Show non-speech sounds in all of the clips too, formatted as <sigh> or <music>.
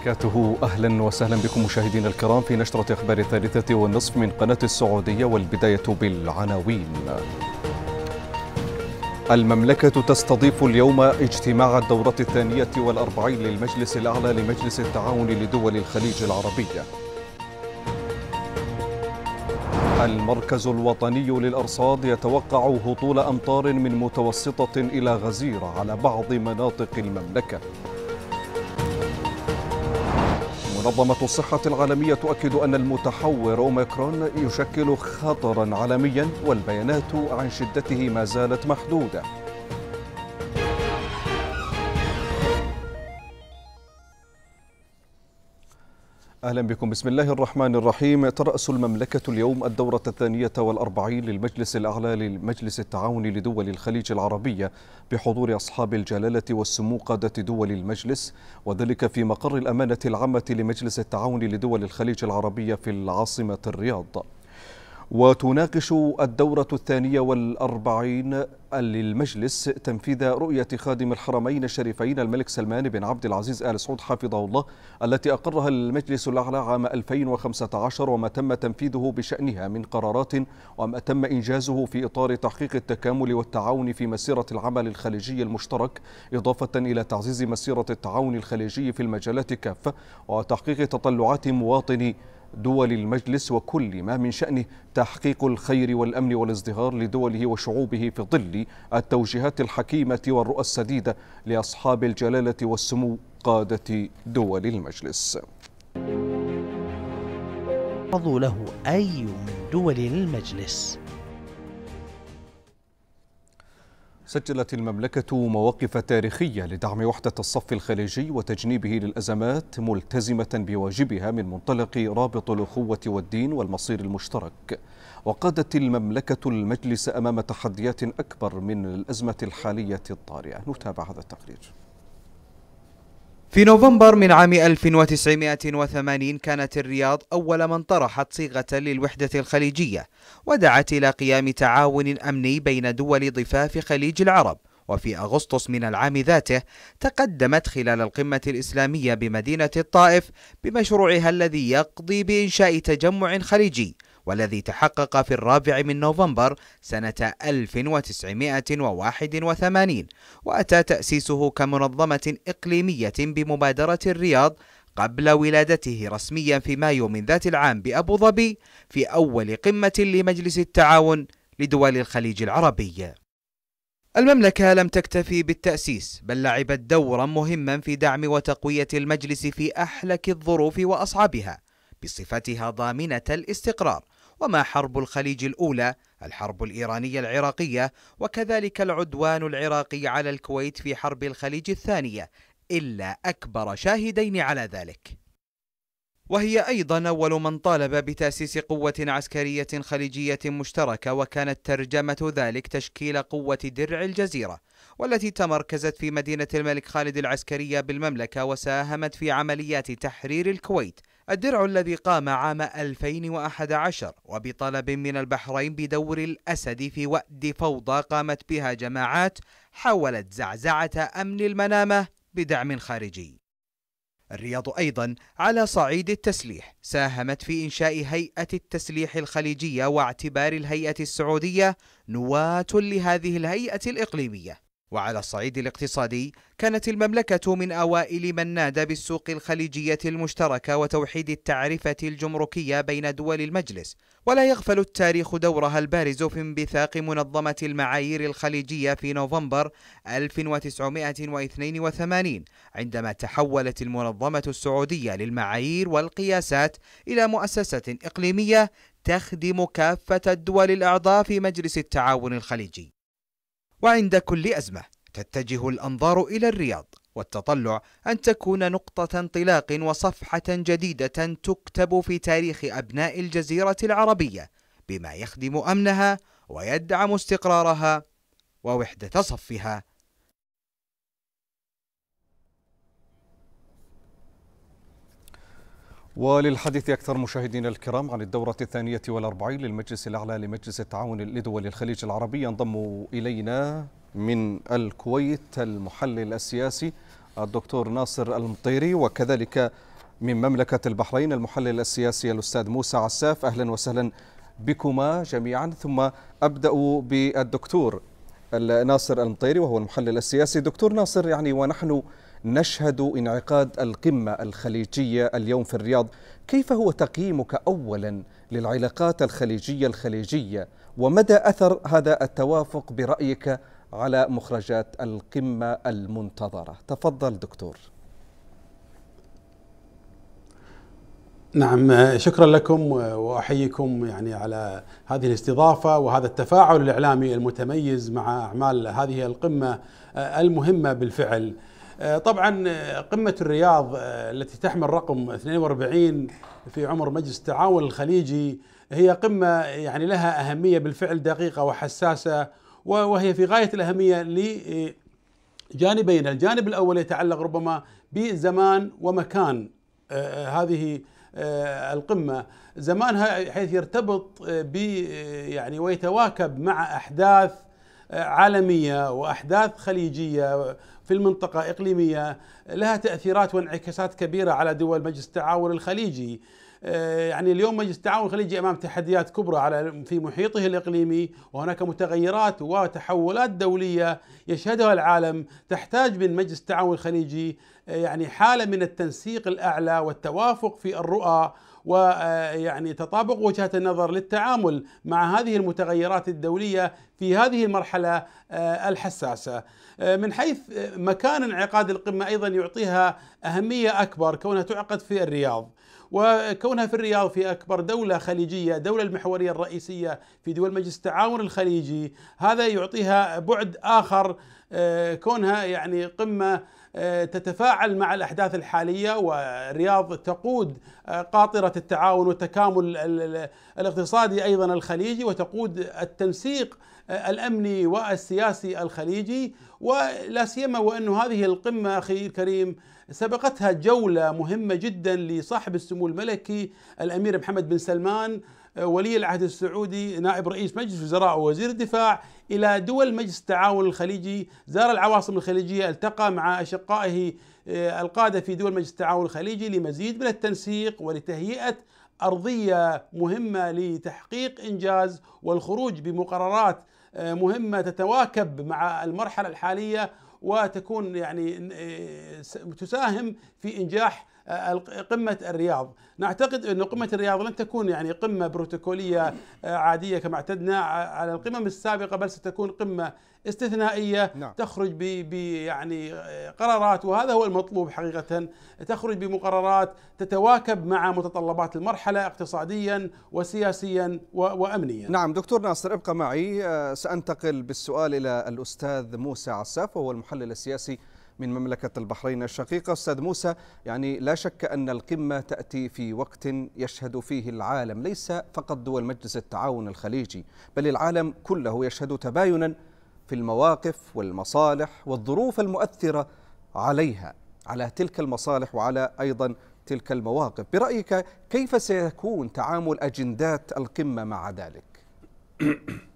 وبركاته. أهلا وسهلا بكم مشاهدينا الكرام في نشرة أخبار الثالثة والنصف من قناة السعودية والبداية بالعناوين. المملكة تستضيف اليوم اجتماع الدورة الثانية والأربعين للمجلس الأعلى لمجلس التعاون لدول الخليج العربية. المركز الوطني للأرصاد يتوقع هطول أمطار من متوسطة إلى غزيرة على بعض مناطق المملكة. منظمة الصحة العالمية تؤكد أن المتحور أوميكرون يشكل خطرا عالميا والبيانات عن شدته ما زالت محدودة. أهلا بكم. بسم الله الرحمن الرحيم. ترأس المملكة اليوم الدورة الثانية والأربعين للمجلس الأعلى لمجلس التعاون لدول الخليج العربية بحضور أصحاب الجلالة والسمو قادة دول المجلس وذلك في مقر الأمانة العامة لمجلس التعاون لدول الخليج العربية في العاصمة الرياض. وتناقش الدورة الثانية والأربعين للمجلس تنفيذ رؤية خادم الحرمين الشريفين الملك سلمان بن عبد العزيز آل سعود حفظه الله التي أقرها المجلس الأعلى عام 2015 وما تم تنفيذه بشأنها من قرارات وما تم إنجازه في إطار تحقيق التكامل والتعاون في مسيرة العمل الخليجي المشترك إضافة إلى تعزيز مسيرة التعاون الخليجي في المجالات كافة وتحقيق تطلعات مواطني دول المجلس وكل ما من شأنه تحقيق الخير والأمن والازدهار لدوله وشعوبه في ظل التوجيهات الحكيمة والرؤى السديدة لأصحاب الجلالة والسمو قادة دول المجلس. له أي من دول المجلس. سجلت المملكة مواقف تاريخية لدعم وحدة الصف الخليجي وتجنيبه للأزمات ملتزمة بواجبها من منطلق رابط الأخوة والدين والمصير المشترك. وقادت المملكة المجلس أمام تحديات أكبر من الأزمة الحالية الطارئة. نتابع هذا التقرير. في نوفمبر من عام 1980 كانت الرياض أول من طرحت صيغة للوحدة الخليجية ودعت إلى قيام تعاون أمني بين دول ضفاف خليج العرب. وفي أغسطس من العام ذاته تقدمت خلال القمة الإسلامية بمدينة الطائف بمشروعها الذي يقضي بإنشاء تجمع خليجي والذي تحقق في الرابع من نوفمبر سنة 1981 وأتى تأسيسه كمنظمة إقليمية بمبادرة الرياض قبل ولادته رسميا في مايو من ذات العام بأبو ظبي في أول قمة لمجلس التعاون لدول الخليج العربي. المملكة لم تكتفي بالتأسيس بل لعبت دورا مهما في دعم وتقوية المجلس في أحلك الظروف وأصعبها بصفتها ضامنة الاستقرار. وما حرب الخليج الأولى الحرب الإيرانية العراقية وكذلك العدوان العراقي على الكويت في حرب الخليج الثانية إلا أكبر شاهدين على ذلك. وهي أيضا أول من طالب بتأسيس قوة عسكرية خليجية مشتركة وكانت ترجمة ذلك تشكيل قوة درع الجزيرة والتي تمركزت في مدينة الملك خالد العسكرية بالمملكة وساهمت في عمليات تحرير الكويت الدرع الذي قام عام 2011 وبطلب من البحرين بدور الأسد في وأد فوضى قامت بها جماعات حاولت زعزعة أمن المنامة بدعم خارجي. الرياض أيضا على صعيد التسليح ساهمت في إنشاء هيئة التسليح الخليجية واعتبار الهيئة السعودية نواة لهذه الهيئة الإقليمية. وعلى الصعيد الاقتصادي كانت المملكة من أوائل من نادى بالسوق الخليجية المشتركة وتوحيد التعرفة الجمركية بين دول المجلس ولا يغفل التاريخ دورها البارز في انبثاق منظمة المعايير الخليجية في نوفمبر 1982 عندما تحولت المنظمة السعودية للمعايير والقياسات إلى مؤسسة إقليمية تخدم كافة الدول الأعضاء في مجلس التعاون الخليجي. وعند كل أزمة تتجه الأنظار إلى الرياض والتطلع أن تكون نقطة انطلاق وصفحة جديدة تكتب في تاريخ أبناء الجزيرة العربية بما يخدم أمنها ويدعم استقرارها ووحدة صفها. وللحديث أكثر مشاهدينا الكرام عن الدورة الثانية والأربعين للمجلس الأعلى لمجلس التعاون لدول الخليج العربي ينضم إلينا من الكويت المحلل السياسي الدكتور ناصر المطيري وكذلك من مملكة البحرين المحلل السياسي الأستاذ موسى عساف. أهلا وسهلا بكما جميعا. ثم أبدأ بالدكتور ناصر المطيري وهو المحلل السياسي. دكتور ناصر يعني ونحن نشهد انعقاد القمة الخليجية اليوم في الرياض. كيف هو تقييمك أولا للعلاقات الخليجية الخليجية؟ ومدى أثر هذا التوافق برأيك على مخرجات القمة المنتظرة؟ تفضل دكتور. نعم شكرا لكم وأحييكم يعني على هذه الاستضافة وهذا التفاعل الإعلامي المتميز مع أعمال هذه القمة المهمة بالفعل. طبعا قمة الرياض التي تحمل رقم 42 في عمر مجلس التعاون الخليجي هي قمة يعني لها أهمية بالفعل دقيقة وحساسة وهي في غاية الأهمية لجانبين، الجانب الأول يتعلق ربما بزمان ومكان هذه القمة. زمانها حيث يرتبط ب يعني ويتواكب مع أحداث عالمية وأحداث خليجية في المنطقة إقليمية لها تأثيرات وانعكاسات كبيرة على دول مجلس التعاون الخليجي. يعني اليوم مجلس التعاون الخليجي أمام تحديات كبرى على في محيطه الإقليمي وهناك متغيرات وتحولات دولية يشهدها العالم. تحتاج من مجلس التعاون الخليجي يعني حالة من التنسيق الأعلى والتوافق في الرؤى ويعني تطابق وجهات النظر للتعامل مع هذه المتغيرات الدولية في هذه المرحلة الحساسة. من حيث مكان انعقاد القمة أيضا يعطيها أهمية أكبر كونها تعقد في الرياض. وكونها في الرياض في أكبر دولة خليجية، دولة المحورية الرئيسية في دول مجلس التعاون الخليجي، هذا يعطيها بعد آخر كونها يعني قمة تتفاعل مع الأحداث الحالية والرياض تقود قاطرة التعاون والتكامل الاقتصادي أيضا الخليجي وتقود التنسيق الأمني والسياسي الخليجي. ولا سيما وأن هذه القمة أخي الكريم سبقتها جولة مهمة جدا لصاحب السمو الملكي الأمير محمد بن سلمان. ولي العهد السعودي نائب رئيس مجلس الوزراء ووزير الدفاع إلى دول مجلس التعاون الخليجي، زار العواصم الخليجية، التقى مع أشقائه القادة في دول مجلس التعاون الخليجي لمزيد من التنسيق ولتهيئة أرضية مهمة لتحقيق إنجاز والخروج بمقررات مهمة تتواكب مع المرحلة الحالية وتكون يعني تساهم في إنجاح قمة الرياض. نعتقد أن قمة الرياض لن تكون يعني قمة بروتوكولية عادية كما اعتدنا على القمم السابقة بل ستكون قمة استثنائية. نعم. تخرج ب يعني قرارات وهذا هو المطلوب حقيقة. تخرج بمقررات تتواكب مع متطلبات المرحلة اقتصاديا وسياسيا وأمنيا. نعم دكتور ناصر ابقى معي. سأنتقل بالسؤال إلى الأستاذ موسى عساف وهو المحلل السياسي من مملكة البحرين الشقيقة أستاذ موسى يعني لا شك أن القمة تأتي في وقت يشهد فيه العالم ليس فقط دول مجلس التعاون الخليجي بل العالم كله يشهد تباينا في المواقف والمصالح والظروف المؤثرة عليها على تلك المصالح وعلى أيضا تلك المواقف برأيك كيف سيكون تعامل أجندات القمة مع ذلك؟ <clears throat>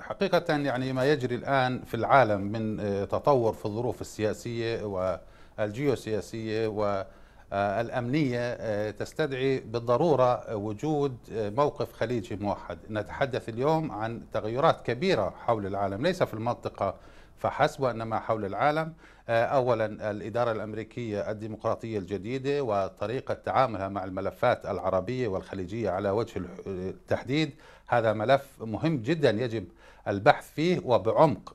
حقيقة يعني ما يجري الآن في العالم من تطور في الظروف السياسية والجيوسياسية والأمنية تستدعي بالضرورة وجود موقف خليجي موحد. نتحدث اليوم عن تغيرات كبيرة حول العالم ليس في المنطقة فحسب وإنما حول العالم. أولا الإدارة الأمريكية الديمقراطية الجديدة وطريقة تعاملها مع الملفات العربية والخليجية على وجه التحديد. هذا ملف مهم جدا يجب البحث فيه وبعمق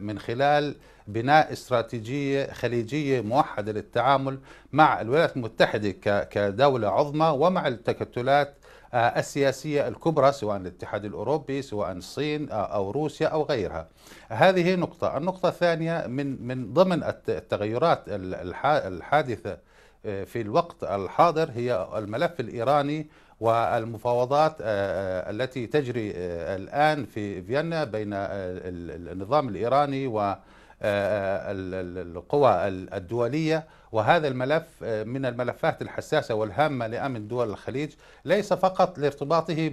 من خلال بناء استراتيجية خليجية موحدة للتعامل مع الولايات المتحدة كدولة عظمى ومع التكتلات السياسية الكبرى سواء الاتحاد الأوروبي سواء الصين أو روسيا أو غيرها. هذه نقطة. النقطة الثانية من, من ضمن التغيرات الحادثة في الوقت الحاضر هي الملف الإيراني والمفاوضات التي تجري الآن في فيينا بين النظام الإيراني والقوى الدولية وهذا الملف آه، من الملفات الحساسة والهامة لأمن دول الخليج ليس فقط لارتباطه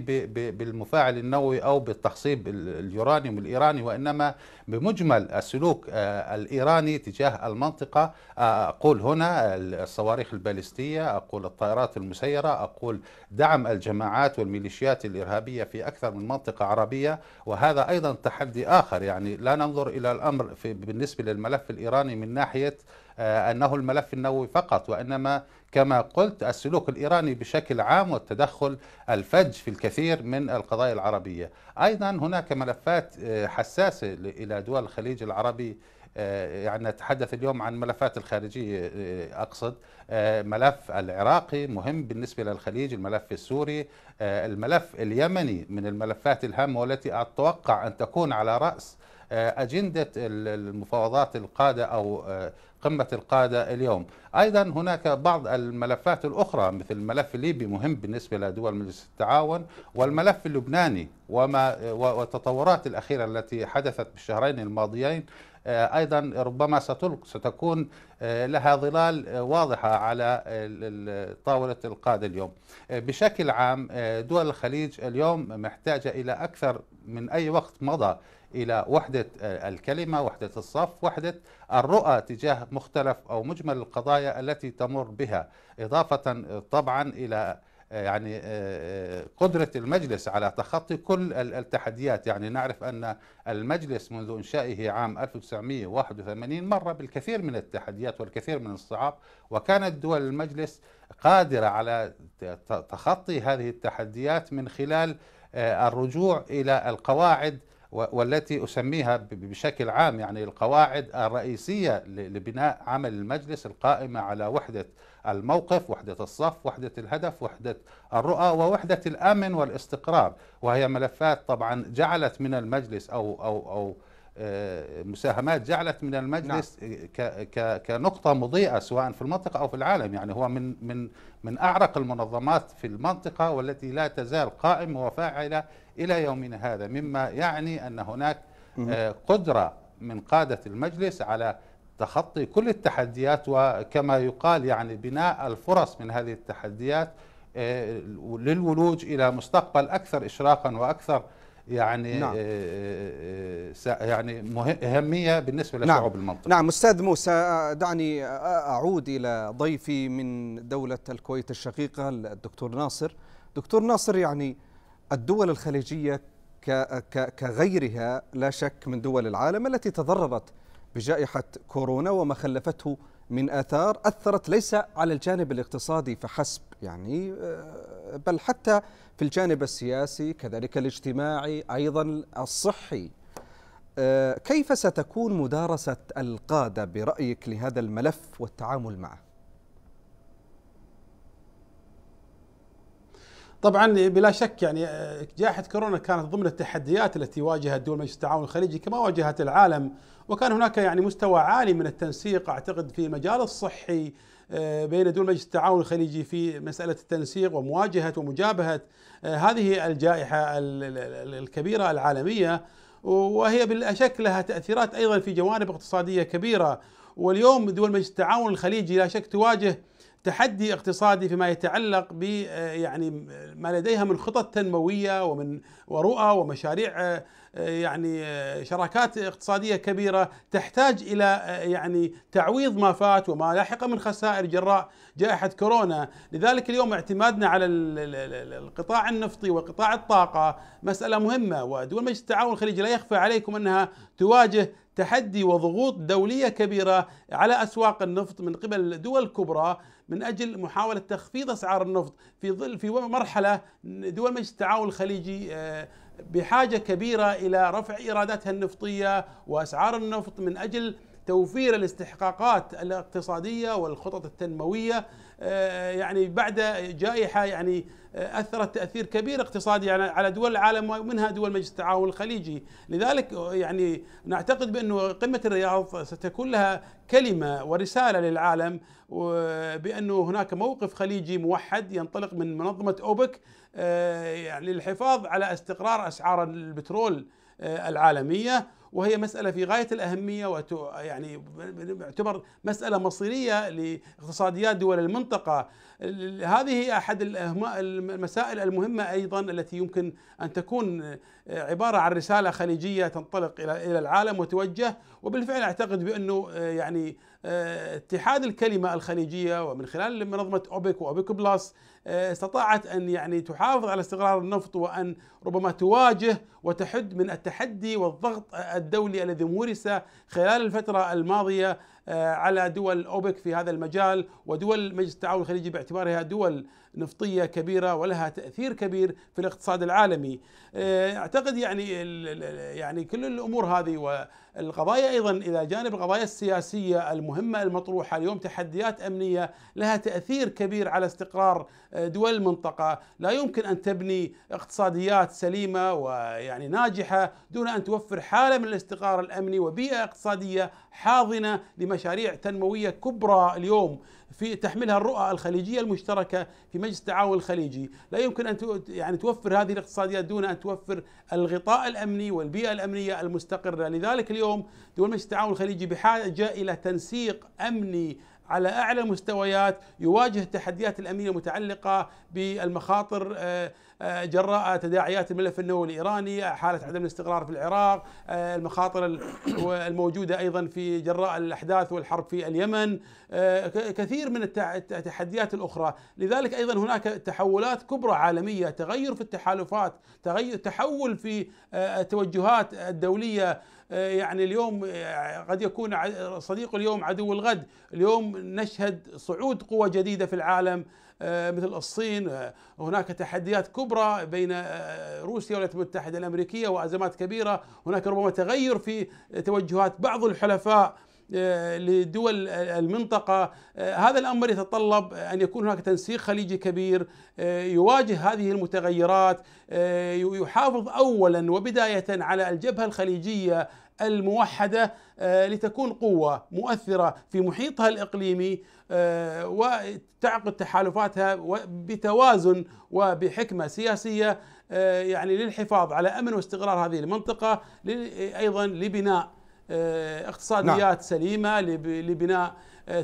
بالمفاعل النووي أو بالتخصيب ال- اليورانيوم الإيراني وإنما بمجمل السلوك آه، الإيراني تجاه المنطقة. آه، أقول هنا الصواريخ البالستية أقول الطائرات المسيرة أقول دعم الجماعات والميليشيات الإرهابية في أكثر من منطقة عربية وهذا أيضا تحدي آخر. يعني لا ننظر إلى الأمر في بالنسبة للملف الإيراني من ناحية أنه الملف النووي فقط وإنما كما قلت السلوك الإيراني بشكل عام والتدخل الفج في الكثير من القضايا العربية. أيضا هناك ملفات آه، حساسة إلى دول الخليج العربي آه، يعني نتحدث اليوم عن ملفات الخارجية آه، أقصد آه، ملف العراقي مهم بالنسبة للخليج الملف السوري آه، الملف اليمني من الملفات الهامة والتي أتوقع أن تكون على رأس آه، أجندة ال- المفاوضات القادة أو آه، قمة القادة اليوم. أيضا هناك بعض الملفات الأخرى مثل الملف الليبي مهم بالنسبة لدول مجلس التعاون والملف اللبناني وما والتطورات الأخيرة التي حدثت بالشهرين الماضيين آه، أيضا ربما ستكون آه، لها ظلال آه، واضحة على ال- ال- طاولة القادة اليوم. بشكل عام دول الخليج اليوم محتاجة إلى أكثر من أي وقت مضى إلى وحدة الكلمة وحدة الصف وحدة الرؤى تجاه مختلف أو مجمل القضايا التي تمر بها إضافة طبعا إلى آه، يعني آه، آه، قدرة المجلس على تخطي كل ال- التحديات. يعني نعرف أن المجلس منذ إنشائه عام 1981 مر بالكثير من التحديات والكثير من الصعاب وكانت دول المجلس قادرة على تخطي هذه التحديات من خلال الرجوع إلى القواعد والتي أسميها بشكل عام يعني القواعد الرئيسية لبناء عمل المجلس القائمة على وحدة الموقف وحدة الصف وحدة الهدف وحدة الرؤى ووحدة الأمن والاستقرار. وهي ملفات طبعا جعلت من المجلس أو أو أو آه، مساهمات جعلت من المجلس ك- كنقطة مضيئة سواء في المنطقة أو في العالم. يعني هو من من من أعرق المنظمات في المنطقة والتي لا تزال قائمة وفاعلة إلى يومنا هذا مما يعني أن هناك آه، قدرة من قادة المجلس على تخطي كل التحديات وكما يقال يعني بناء الفرص من هذه التحديات آه، للولوج إلى مستقبل أكثر إشراقا وأكثر يعني نعم. آه، يعني أهمية بالنسبة نعم. لشعوب المنطقة نعم أستاذ موسى دعني أعود إلى ضيفي من دولة الكويت الشقيقة الدكتور ناصر دكتور ناصر يعني الدول الخليجية كغيرها لا شك من دول العالم التي تضررت بجائحة كورونا وما خلفته من آثار أثرت ليس على الجانب الاقتصادي فحسب يعني آه، بل حتى في الجانب السياسي كذلك الاجتماعي أيضا الصحي آه، كيف ستكون مدارسة القادة برأيك لهذا الملف والتعامل معه؟ طبعا بلا شك يعني آه، جائحة كورونا كانت ضمن التحديات التي واجهت دول مجلس التعاون الخليجي كما واجهت العالم وكان هناك يعني مستوى عالي من التنسيق أعتقد في المجال الصحي آه، بين دول مجلس التعاون الخليجي في مسألة التنسيق ومواجهة ومجابهة آه، هذه الجائحة ال- ال- ال- الكبيرة العالمية وهي بلا شك لها تأثيرات أيضا في جوانب اقتصادية كبيرة. واليوم دول مجلس التعاون الخليجي لا شك تواجه تحدي اقتصادي فيما يتعلق ب آه، يعني ما لديها من خطط تنموية ومن ورؤى ومشاريع آه، آه، يعني شراكات اقتصادية كبيرة تحتاج إلى يعني تعويض ما فات وما لحق من خسائر جراء جائحة كورونا، لذلك اليوم اعتمادنا على ال- ال- ال- القطاع النفطي وقطاع الطاقة مسألة مهمة ودول مجلس التعاون الخليجي لا يخفى عليكم أنها تواجه تحدي وضغوط دولية كبيرة على أسواق النفط من قبل دول كبرى. من أجل محاولة تخفيض أسعار النفط في ظل في مرحلة دول مجلس التعاون الخليجي آه، بحاجة كبيرة إلى رفع إيراداتها النفطية وأسعار النفط من أجل توفير الاستحقاقات الاقتصادية والخطط التنموية. آه، يعني بعد جائحة يعني آه، أثرت تأثير كبير اقتصادي على دول العالم ومنها دول مجلس التعاون الخليجي، لذلك يعني نعتقد بأنه قمة الرياض ستكون لها كلمة ورسالة للعالم بانه هناك موقف خليجي موحد ينطلق من منظمة أوبك آه، يعني للحفاظ على استقرار أسعار البترول آه، العالمية. وهي مسألة في غاية الأهمية وت يعني يعتبر مسألة مصيرية لاقتصاديات دول المنطقة. هذه أحد المسائل المهمة أيضا التي يمكن أن تكون عبارة عن رسالة خليجية تنطلق إلى العالم وتوجه. وبالفعل أعتقد بأنه يعني اتحاد الكلمة الخليجية ومن خلال منظمة أوبك وأوبك بلس استطاعت أن يعني تحافظ على استقرار النفط وأن ربما تواجه وتحد من التحدي والضغط الدولي الذي مورس خلال الفترة الماضية على دول أوبك في هذا المجال ودول مجلس التعاون الخليجي باعتبارها دول نفطية كبيرة ولها تأثير كبير في الاقتصاد العالمي. أعتقد يعني يعني كل الأمور هذه والقضايا أيضا إلى جانب القضايا السياسية المهمة المطروحة اليوم تحديات أمنية لها تأثير كبير على استقرار دول المنطقة. لا يمكن أن تبني اقتصاديات سليمة ويعني ناجحة دون أن توفر حالة من الاستقرار الأمني وبيئة اقتصادية حاضنة لمشاريع تنموية كبرى اليوم في تحملها الرؤى الخليجية المشتركة في مجلس التعاون الخليجي، لا يمكن أن يعني توفر هذه الاقتصاديات دون أن توفر الغطاء الأمني والبيئة الأمنية المستقرة، لذلك اليوم دول مجلس التعاون الخليجي بحاجة إلى تنسيق أمني على أعلى مستويات يواجه التحديات الأمنية المتعلقة بالمخاطر جراء تداعيات الملف النووي الإيراني، حالة عدم الاستقرار في العراق، المخاطر <coughs> الموجودة أيضا في جراء الأحداث والحرب في اليمن، كثير من التحديات الأخرى، لذلك أيضا هناك تحولات كبرى عالمية، تغير في التحالفات، تغير تحول في التوجهات الدولية يعني اليوم قد يكون صديق اليوم عدو الغد. اليوم نشهد صعود قوى جديدة في العالم مثل الصين. هناك تحديات كبرى بين روسيا والولايات المتحدة الأمريكية وأزمات كبيرة. هناك ربما تغير في توجهات بعض الحلفاء. لدول المنطقة. هذا الأمر يتطلب أن يكون هناك تنسيق خليجي كبير يواجه هذه المتغيرات يحافظ أولا وبداية على الجبهة الخليجية الموحدة لتكون قوة مؤثرة في محيطها الإقليمي وتعقد تحالفاتها بتوازن وبحكمة سياسية يعني للحفاظ على أمن واستقرار هذه المنطقة أيضا لبناء اقتصاديات نعم. سليمة لبناء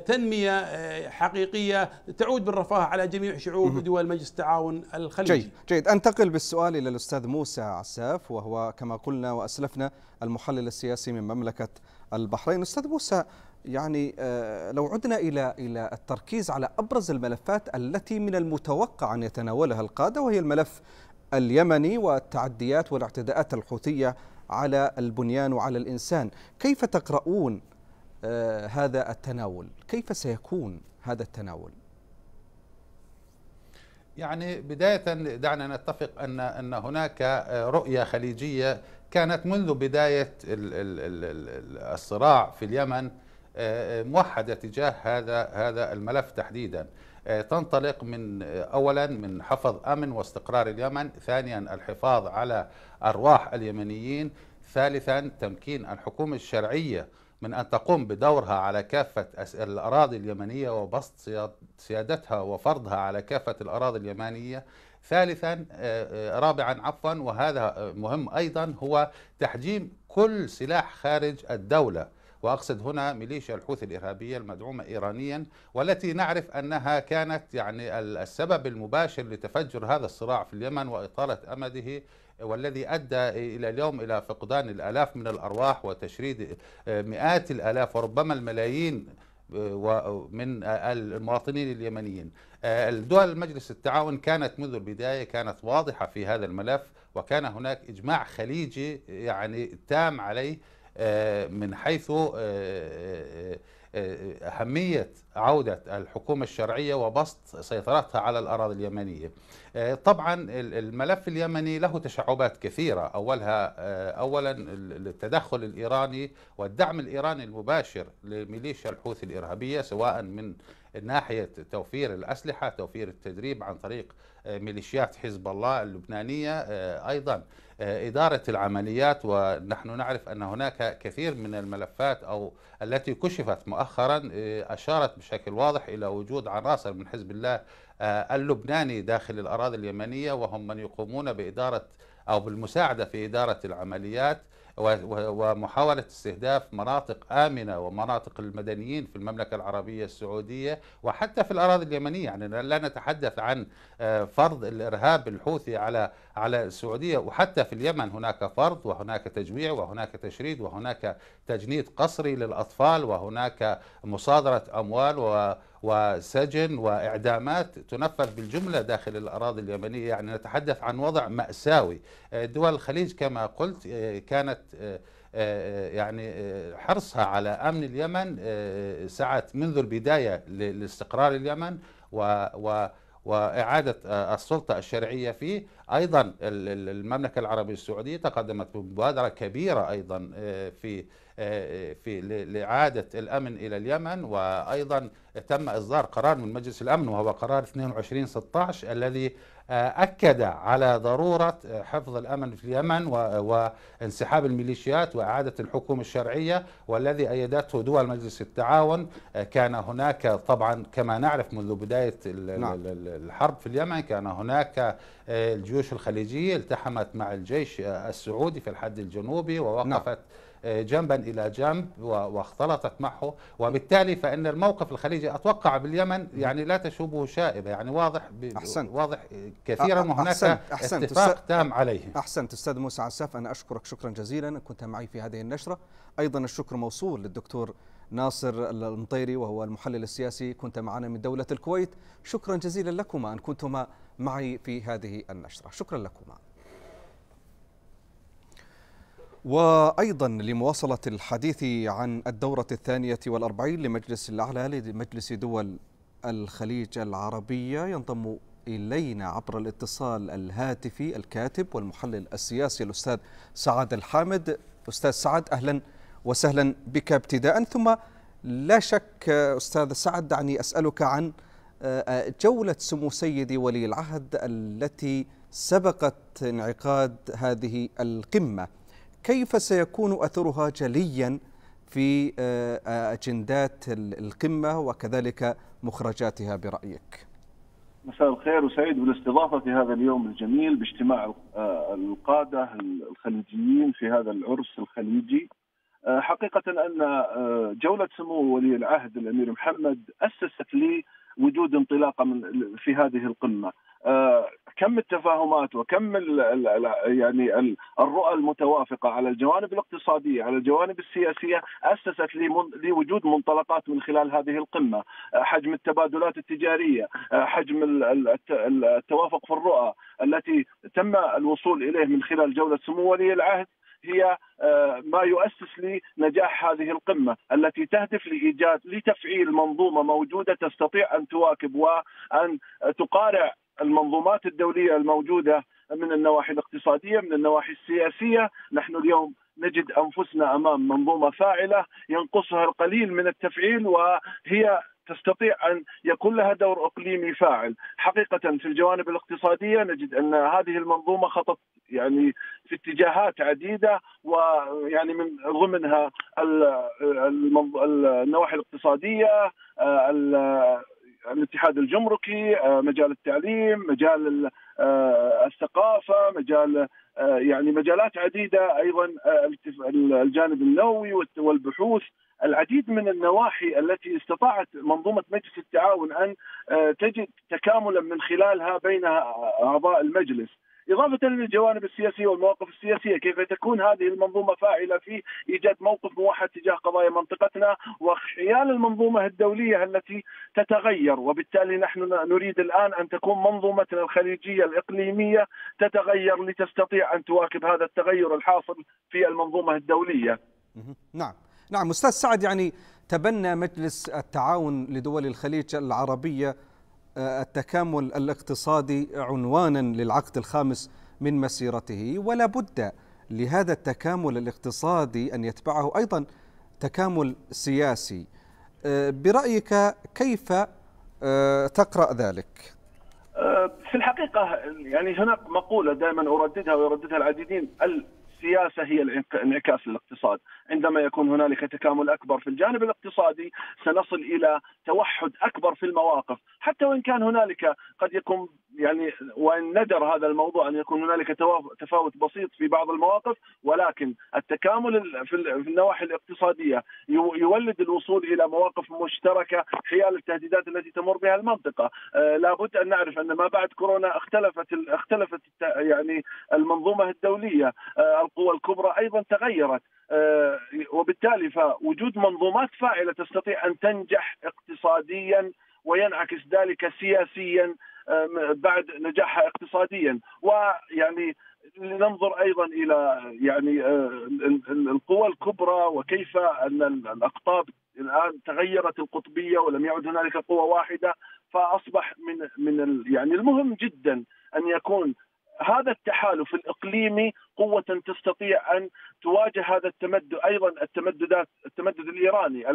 تنمية حقيقية تعود بالرفاه على جميع شعوب دول مجلس التعاون الخليجي. جيد جيد أنتقل بالسؤال إلى الأستاذ موسى عساف وهو كما قلنا وأسلفنا المحلل السياسي من مملكة البحرين، أستاذ موسى يعني لو عدنا إلى إلى التركيز على أبرز الملفات التي من المتوقع أن يتناولها القادة وهي الملف اليمني والتعديات والاعتداءات الحوثية على البنيان وعلى الإنسان، كيف تقرؤون آه هذا التناول؟ كيف سيكون هذا التناول؟ يعني بداية دعنا نتفق أن أن هناك رؤية خليجية كانت منذ بداية الصراع في اليمن موحدة تجاه هذا هذا الملف تحديدا تنطلق من اولا من حفظ أمن واستقرار اليمن، ثانيا الحفاظ على أرواح اليمنيين، ثالثا تمكين الحكومة الشرعية من أن تقوم بدورها على كافة الأراضي اليمنية وبسط سيادتها وفرضها على كافة الأراضي اليمنية، ثالثا رابعا عفوا وهذا مهم أيضا هو تحجيم كل سلاح خارج الدولة. واقصد هنا ميليشيا الحوثي الإرهابية المدعومة ايرانيا والتي نعرف أنها كانت يعني السبب المباشر لتفجر هذا الصراع في اليمن وإطالة أمده والذي أدى إلى اليوم إلى فقدان الآلاف من الأرواح وتشريد مئات الآلاف وربما الملايين من المواطنين اليمنيين. الدول مجلس التعاون كانت منذ البداية كانت واضحة في هذا الملف وكان هناك إجماع خليجي يعني تام عليه من حيث أهمية عودة الحكومة الشرعية وبسط سيطرتها على الأراضي اليمنية. طبعا الملف اليمني له تشعبات كثيرة. أولها أولا التدخل الإيراني والدعم الإيراني المباشر لميليشيا الحوثي الإرهابية سواء من ناحية توفير الأسلحة توفير التدريب عن طريق ميليشيات حزب الله اللبنانية أيضا. إدارة العمليات ونحن نعرف أن هناك كثير من الملفات أو التي كشفت مؤخرا أشارت بشكل واضح إلى وجود عناصر من حزب الله اللبناني داخل الأراضي اليمنية وهم من يقومون بإدارة أو بالمساعدة في إدارة العمليات ومحاولة استهداف مناطق آمنة ومناطق المدنيين في المملكة العربية السعودية وحتى في الأراضي اليمنية. يعني لا نتحدث عن آه، فرض الإرهاب الحوثي على على السعودية. وحتى في اليمن هناك فرض وهناك تجويع وهناك تشريد وهناك تجنيد قسري للأطفال وهناك مصادرة أموال و وسجن وإعدامات تنفذ بالجملة داخل الأراضي اليمنية. يعني نتحدث عن وضع مأساوي. دول الخليج كما قلت كانت يعني حرصها على أمن اليمن سعت منذ البداية لاستقرار اليمن. و وإعادة السلطة الشرعية فيه. أيضا المملكة العربية السعودية تقدمت بمبادره كبيرة أيضا في في لإعادة الأمن إلى اليمن وأيضا تم إصدار قرار من مجلس الأمن وهو قرار 2216 الذي أكد على ضرورة حفظ الأمن في اليمن وانسحاب الميليشيات وإعادة الحكومة الشرعية والذي أيدته دول مجلس التعاون كان هناك طبعا كما نعرف منذ بداية نعم. الحرب في اليمن كان هناك الجيوش الخليجية التحمت مع الجيش السعودي في الحد الجنوبي ووقفت نعم. جنبا إلى جنب واختلطت معه. وبالتالي فإن الموقف الخليجي أتوقع باليمن يعني لا تشوبه شائبة. يعني واضح أحسنت. واضح كثيرا وهناك أحسنت. أحسنت. اتفاق تام عليه. أحسنت. أستاذ موسى عساف أنا أشكرك شكرا جزيلا. كنت معي في هذه النشرة. أيضا الشكر موصول للدكتور ناصر المطيري وهو المحلل السياسي. كنت معنا من دولة الكويت. شكرا جزيلا لكما أن كنتما معي في هذه النشرة. شكرا لكما. وأيضا لمواصلة الحديث عن الدورة الثانية والأربعين لمجلس الأعلى لمجلس دول الخليج العربية ينضم إلينا عبر الاتصال الهاتفي الكاتب والمحلل السياسي الأستاذ سعد الحامد. أستاذ سعد أهلا وسهلا بك ابتداء ثم لا شك أستاذ سعد دعني أسألك عن جولة سمو سيدي ولي العهد التي سبقت انعقاد هذه القمة. كيف سيكون أثرها جليا في أجندات القمة وكذلك مخرجاتها برأيك؟ مساء الخير وسعيد بالاستضافة في هذا اليوم الجميل باجتماع القادة الخليجيين في هذا العرس الخليجي. حقيقة أن جولة سمو ولي العهد الأمير محمد أسست لي وجود انطلاقة من في هذه القمة. كم التفاهمات وكم ال ال يعني ال الرؤى المتوافقة على الجوانب الاقتصادية على الجوانب السياسية أسست لوجود منطلقات من خلال هذه القمة حجم التبادلات التجارية حجم التوافق في الرؤى التي تم الوصول إليه من خلال جولة سمو ولي العهد هي ما يؤسس لنجاح هذه القمة التي تهدف لإيجاد لتفعيل منظومة موجودة تستطيع أن تواكب وان تقارع المنظومات الدولية الموجودة من النواحي الاقتصادية من النواحي السياسية. نحن اليوم نجد أنفسنا أمام منظومة فاعلة ينقصها القليل من التفعيل وهي تستطيع أن يكون لها دور إقليمي فاعل، حقيقة في الجوانب الاقتصادية نجد أن هذه المنظومة خطت يعني في اتجاهات عديدة ويعني من ضمنها النواحي الاقتصادية الاتحاد الجمركي مجال التعليم مجال الثقافة مجال يعني مجالات عديدة أيضا الجانب النووي والبحوث العديد من النواحي التي استطاعت منظومة مجلس التعاون أن تجد تكاملا من خلالها بين أعضاء المجلس. إضافة للجوانب السياسية والمواقف السياسية كيف تكون هذه المنظومة فاعلة في إيجاد موقف موحد تجاه قضايا منطقتنا وحيال المنظومة الدولية التي تتغير؟ وبالتالي نحن نريد الآن أن تكون منظومتنا الخليجية الإقليمية تتغير لتستطيع أن تواكب هذا التغير الحاصل في المنظومة الدولية. نعم. نعم أستاذ سعد يعني تبنى مجلس التعاون لدول الخليج العربية التكامل الاقتصادي عنوانا للعقد الخامس من مسيرته ولا بد لهذا التكامل الاقتصادي أن يتبعه أيضا تكامل سياسي. برأيك كيف تقرأ ذلك؟ في الحقيقة يعني هناك مقولة دائما أرددها ويرددها العديدين السياسة هي انعكاس للاقتصاد، عندما يكون هنالك تكامل أكبر في الجانب الاقتصادي سنصل إلى توحد أكبر في المواقف. حتى وإن كان هنالك قد يكون يعني وإن ندر هذا الموضوع أن يكون هنالك تفاوت بسيط في بعض المواقف ولكن التكامل في النواحي الاقتصادية يولد الوصول إلى مواقف مشتركة حيال التهديدات التي تمر بها المنطقة. آه، لابد أن نعرف أن ما بعد كورونا اختلفت اختلفت يعني المنظومة الدولية. آه، القوى الكبرى أيضا تغيرت. آه، وبالتالي فوجود منظومات فاعلة تستطيع أن تنجح اقتصاديا وينعكس ذلك سياسيا بعد نجاحها اقتصاديا. ويعني لننظر أيضا إلى يعني القوى الكبرى وكيف أن الأقطاب الآن تغيرت القطبية ولم يعد هنالك قوة واحدة. فأصبح من من يعني المهم جدا أن يكون هذا التحالف الإقليمي قوة تستطيع أن تواجه هذا التمدد أيضا التمددات التمدد الإيراني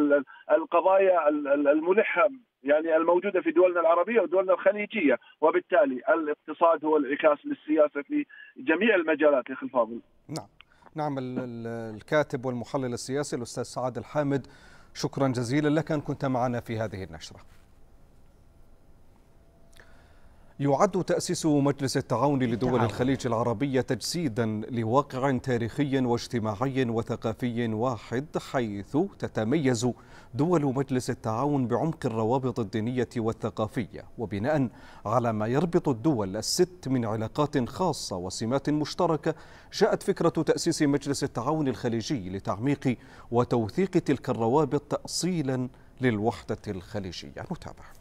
القضايا الملحة يعني الموجودة في دولنا العربية ودولنا الخليجية وبالتالي الاقتصاد هو الانعكاس للسياسة في جميع المجالات يا أخي الفاضل. نعم نعم الكاتب والمحلل السياسي الأستاذ سعد الحامد شكرا جزيلا لك أن كنت معنا في هذه النشرة. يعد تأسيس مجلس التعاون لدول الخليج العربية تجسيدا لواقع تاريخي واجتماعي وثقافي واحد حيث تتميز دول مجلس التعاون بعمق الروابط الدينية والثقافية وبناء على ما يربط الدول الست من علاقات خاصة وسمات مشتركة جاءت فكرة تأسيس مجلس التعاون الخليجي لتعميق وتوثيق تلك الروابط تأصيلا للوحدة الخليجية. نتابع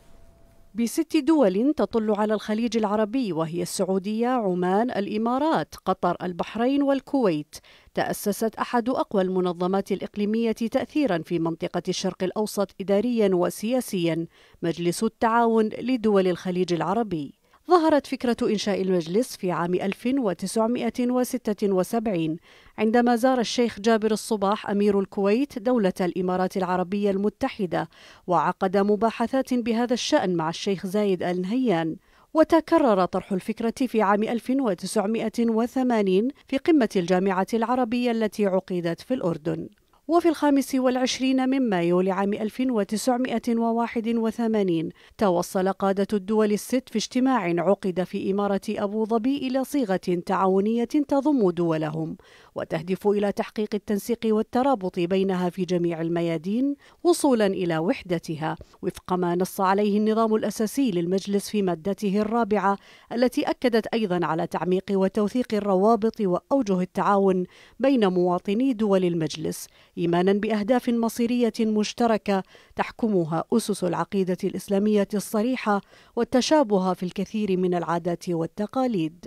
بست دول تطل على الخليج العربي وهي السعودية، عمان، الإمارات، قطر، البحرين والكويت. تأسست أحد أقوى المنظمات الإقليمية تأثيرا في منطقة الشرق الأوسط إداريا وسياسيا، مجلس التعاون لدول الخليج العربي. ظهرت فكرة إنشاء المجلس في عام 1976 عندما زار الشيخ جابر الصباح أمير الكويت دولة الإمارات العربية المتحدة وعقد مباحثات بهذا الشأن مع الشيخ زايد آل نهيان. وتكرر طرح الفكرة في عام 1980 في قمة الجامعة العربية التي عقدت في الأردن. وفي الخامس والعشرين من مايو لعام 1981 توصل قادة الدول الست في اجتماع عقد في إمارة أبو ظبي إلى صيغة تعاونية تضم دولهم. وتهدف إلى تحقيق التنسيق والترابط بينها في جميع الميادين وصولا إلى وحدتها وفق ما نص عليه النظام الأساسي للمجلس في مادته الرابعة التي أكدت أيضا على تعميق وتوثيق الروابط وأوجه التعاون بين مواطني دول المجلس إيمانا بأهداف مصيرية مشتركة تحكمها أسس العقيدة الإسلامية الصريحة والتشابه في الكثير من العادات والتقاليد.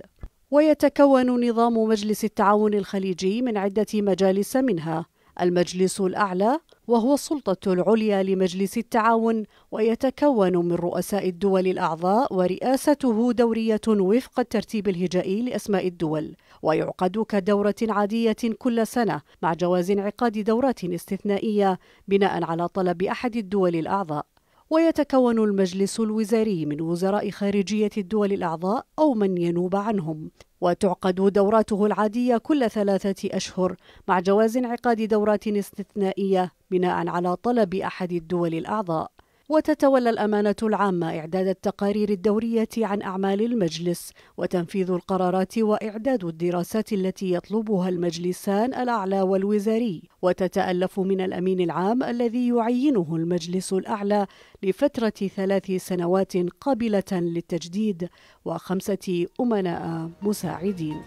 ويتكون نظام مجلس التعاون الخليجي من عدة مجالس منها. المجلس الأعلى وهو السلطة العليا لمجلس التعاون ويتكون من رؤساء الدول الأعضاء ورئاسته دورية وفق الترتيب الهجائي لأسماء الدول. ويعقد كدورة عادية كل سنة مع جواز انعقاد دورات استثنائية بناء على طلب أحد الدول الأعضاء. ويتكون المجلس الوزاري من وزراء خارجية الدول الأعضاء أو من ينوب عنهم. وتعقد دوراته العادية كل ثلاثة أشهر مع جواز انعقاد دورات استثنائية بناء على طلب أحد الدول الأعضاء. وتتولى الأمانة العامة إعداد التقارير الدورية عن أعمال المجلس وتنفيذ القرارات وإعداد الدراسات التي يطلبها المجلسان الأعلى والوزاري. وتتألف من الأمين العام الذي يعينه المجلس الأعلى لفترة ثلاث سنوات قابلة للتجديد وخمسة أمناء مساعدين.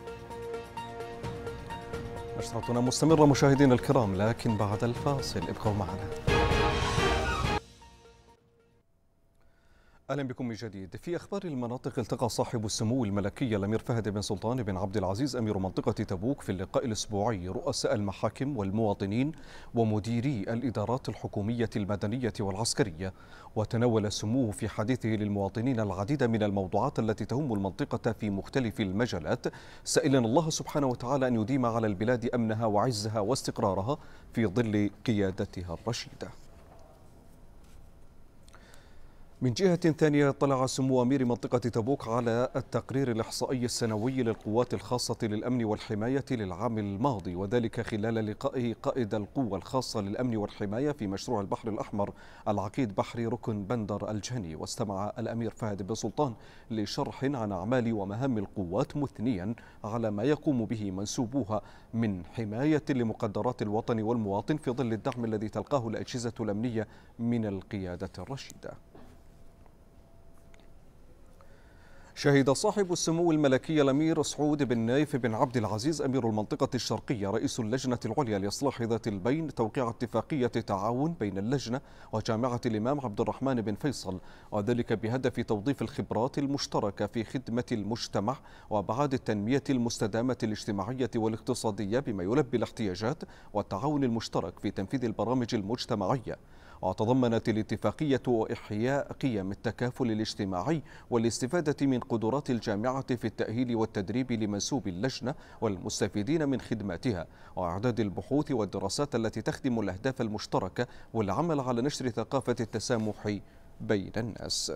نشرتنا مستمرة مشاهدينا الكرام لكن بعد الفاصل ابقوا معنا. أهلا بكم من جديد. في أخبار المناطق التقى صاحب السمو الملكي الأمير فهد بن سلطان بن عبد العزيز أمير منطقة تبوك في اللقاء الأسبوعي رؤساء المحاكم والمواطنين ومديري الإدارات الحكومية المدنية والعسكرية وتناول سموه في حديثه للمواطنين العديد من الموضوعات التي تهم المنطقة في مختلف المجالات سائلا الله سبحانه وتعالى أن يديم على البلاد أمنها وعزها واستقرارها في ظل قيادتها الرشيدة. من جهة ثانية اطلع سمو أمير منطقة تبوك على التقرير الإحصائي السنوي للقوات الخاصة للأمن والحماية للعام الماضي وذلك خلال لقائه قائد القوة الخاصة للأمن والحماية في مشروع البحر الأحمر العقيد بحري ركن بندر الجهني واستمع الأمير فهد بن سلطان لشرح عن أعمال ومهام القوات مثنيا على ما يقوم به منسوبوها من حماية لمقدرات الوطن والمواطن في ظل الدعم الذي تلقاه الأجهزة الأمنية من القيادة الرشيدة. شهد صاحب السمو الملكي الأمير سعود بن نايف بن عبد العزيز أمير المنطقة الشرقية رئيس اللجنة العليا لإصلاح ذات البين توقيع اتفاقية تعاون بين اللجنة وجامعة الإمام عبد الرحمن بن فيصل وذلك بهدف توظيف الخبرات المشتركة في خدمة المجتمع وأبعاد التنمية المستدامة الاجتماعية والاقتصادية بما يلبي الاحتياجات والتعاون المشترك في تنفيذ البرامج المجتمعية. وتضمنت الاتفاقية إحياء قيم التكافل الاجتماعي والاستفادة من قدرات الجامعة في التأهيل والتدريب لمنسوب اللجنة والمستفيدين من خدماتها وإعداد البحوث والدراسات التي تخدم الأهداف المشتركة والعمل على نشر ثقافة التسامح بين الناس.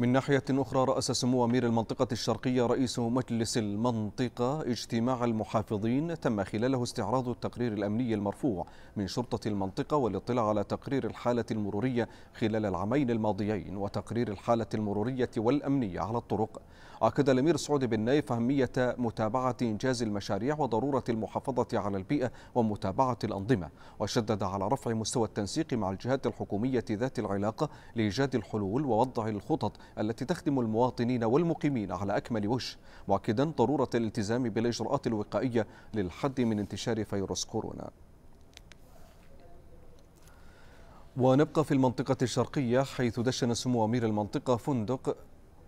من ناحية أخرى رأس سمو أمير المنطقة الشرقية رئيس مجلس المنطقة اجتماع المحافظين تم خلاله استعراض التقرير الأمني المرفوع من شرطة المنطقة والاطلاع على تقرير الحالة المرورية خلال العامين الماضيين وتقرير الحالة المرورية والأمنية على الطرق. أكد الأمير سعود بن نايف أهمية متابعة إنجاز المشاريع وضرورة المحافظة على البيئة ومتابعة الأنظمة وشدد على رفع مستوى التنسيق مع الجهات الحكومية ذات العلاقة لإيجاد الحلول ووضع الخطط التي تخدم المواطنين والمقيمين على أكمل وجه مؤكدا ضرورة الالتزام بالإجراءات الوقائية للحد من انتشار فيروس كورونا. ونبقى في المنطقة الشرقية حيث دشن سمو أمير المنطقة فندق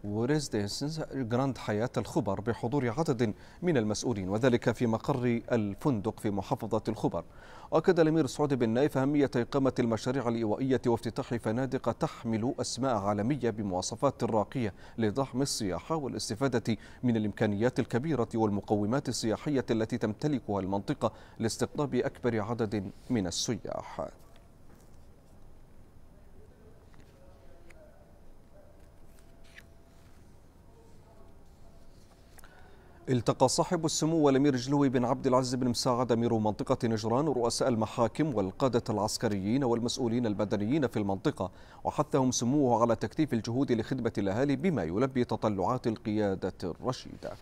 و Residences Grand Hyatt الخبر بحضور عدد من المسؤولين وذلك في مقر الفندق في محافظة الخبر. أكد الأمير سعود بن نايف أهمية إقامة المشاريع الإيوائية وافتتاح فنادق تحمل أسماء عالمية بمواصفات راقية لدعم السياحة والاستفادة من الإمكانيات الكبيرة والمقومات السياحية التي تمتلكها المنطقة لاستقطاب أكبر عدد من السياح. التقى صاحب السمو والأمير جلوي بن عبد العزيز بن مساعد أمير منطقة نجران رؤساء المحاكم والقادة العسكريين والمسؤولين المدنيين في المنطقة وحثهم سموه على تكثيف الجهود لخدمة الأهالي بما يلبي تطلعات القيادة الرشيدة.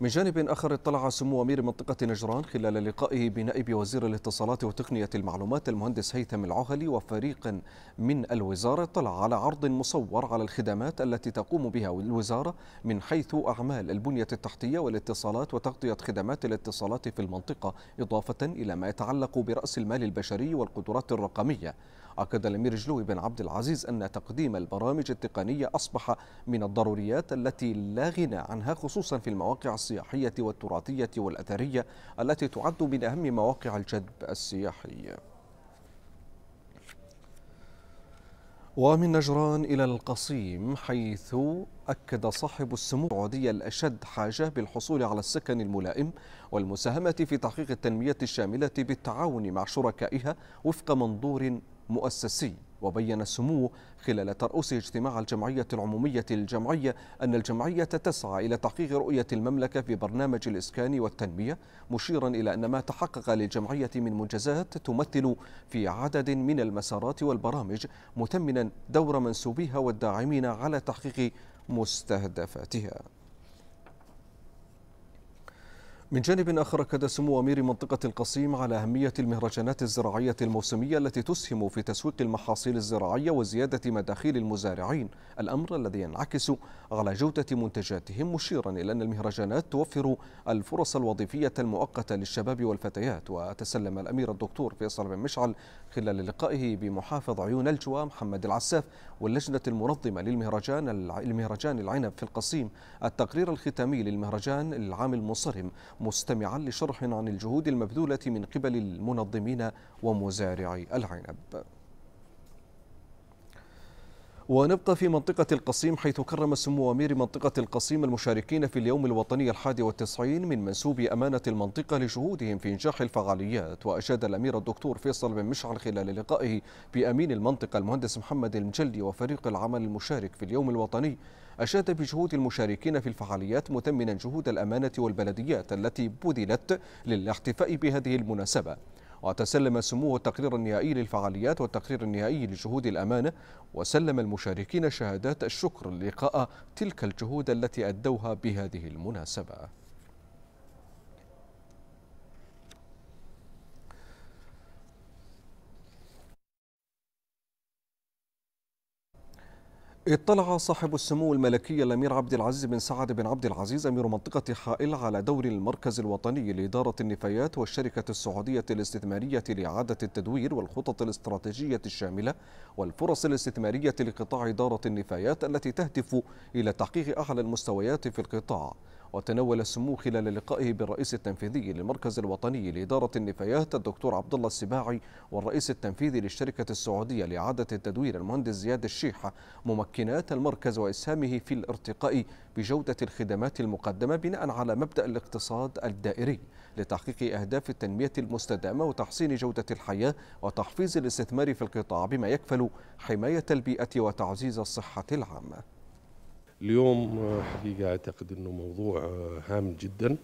من جانب آخر اطلع سمو أمير منطقة نجران خلال لقائه بنائب وزير الاتصالات وتقنية المعلومات المهندس هيثم العهلي وفريق من الوزارة اطلع على عرض مصور على الخدمات التي تقوم بها الوزارة من حيث أعمال البنية التحتية والاتصالات وتغطية خدمات الاتصالات في المنطقة إضافة إلى ما يتعلق برأس المال البشري والقدرات الرقمية. أكد الأمير جلوي بن عبد العزيز أن تقديم البرامج التقنية أصبح من الضروريات التي لا غنى عنها خصوصا في المواقع السياحية والتراثية والأثرية التي تعد من أهم مواقع الجذب السياحي. ومن نجران إلى القصيم حيث أكد صاحب السمو السعودية الأشد حاجة بالحصول على السكن الملائم والمساهمة في تحقيق التنمية الشاملة بالتعاون مع شركائها وفق منظور مؤسسي وبين السمو خلال ترأس اجتماع الجمعية العمومية الجمعية أن الجمعية تسعى إلى تحقيق رؤية المملكة في برنامج الإسكان والتنمية مشيرا إلى أن ما تحقق للجمعية من منجزات تمثل في عدد من المسارات والبرامج متمنا دور منسوبيها والداعمين على تحقيق مستهدفاتها. من جانب آخر أكد سمو أمير منطقة القصيم على أهمية المهرجانات الزراعية الموسمية التي تسهم في تسويق المحاصيل الزراعية وزيادة مداخيل المزارعين. الأمر الذي ينعكس على جودة منتجاتهم مشيرا إلى أن المهرجانات توفر الفرص الوظيفية المؤقتة للشباب والفتيات. وتسلم الأمير الدكتور فيصل بن مشعل خلال لقائه بمحافظ عيون الجوى محمد العساف واللجنة المنظمة للمهرجان المهرجان العنب في القصيم التقرير الختامي للمهرجان العام المنصرم مستمعا لشرح عن الجهود المبذولة من قبل المنظمين ومزارعي العنب. ونبقى في منطقة القصيم حيث كرم سمو أمير منطقة القصيم المشاركين في اليوم الوطني الحادي والتسعين من منسوب أمانة المنطقة لشهودهم في إنجاح الفعاليات. وأشاد الأمير الدكتور فيصل بن مشعل خلال لقائه بأمين المنطقة المهندس محمد المجلي وفريق العمل المشارك في اليوم الوطني أشاد بجهود المشاركين في الفعاليات مثمنا جهود الأمانة والبلديات التي بذلت للاحتفاء بهذه المناسبة. وتسلم سموه التقرير النهائي للفعاليات والتقرير النهائي لجهود الأمانة وسلم المشاركين شهادات الشكر لقاء تلك الجهود التي أدوها بهذه المناسبة. اطلع صاحب السمو الملكي الأمير عبد العزيز بن سعد بن عبد العزيز أمير منطقة حائل على دور المركز الوطني لإدارة النفايات والشركة السعودية الاستثمارية لإعادة التدوير والخطط الاستراتيجية الشاملة والفرص الاستثمارية لقطاع إدارة النفايات التي تهدف إلى تحقيق أعلى المستويات في القطاع. وتناول السمو خلال لقائه بالرئيس التنفيذي للمركز الوطني لإدارة النفايات الدكتور عبد الله السباعي والرئيس التنفيذي للشركة السعودية لإعادة التدوير المهندس زياد الشيحة ممكنات المركز وإسهامه في الارتقاء بجودة الخدمات المقدمة بناء على مبدأ الاقتصاد الدائري لتحقيق أهداف التنمية المستدامة وتحسين جودة الحياة وتحفيز الاستثمار في القطاع بما يكفل حماية البيئة وتعزيز الصحة العامة. اليوم حقيقة أعتقد أنه موضوع هام جدا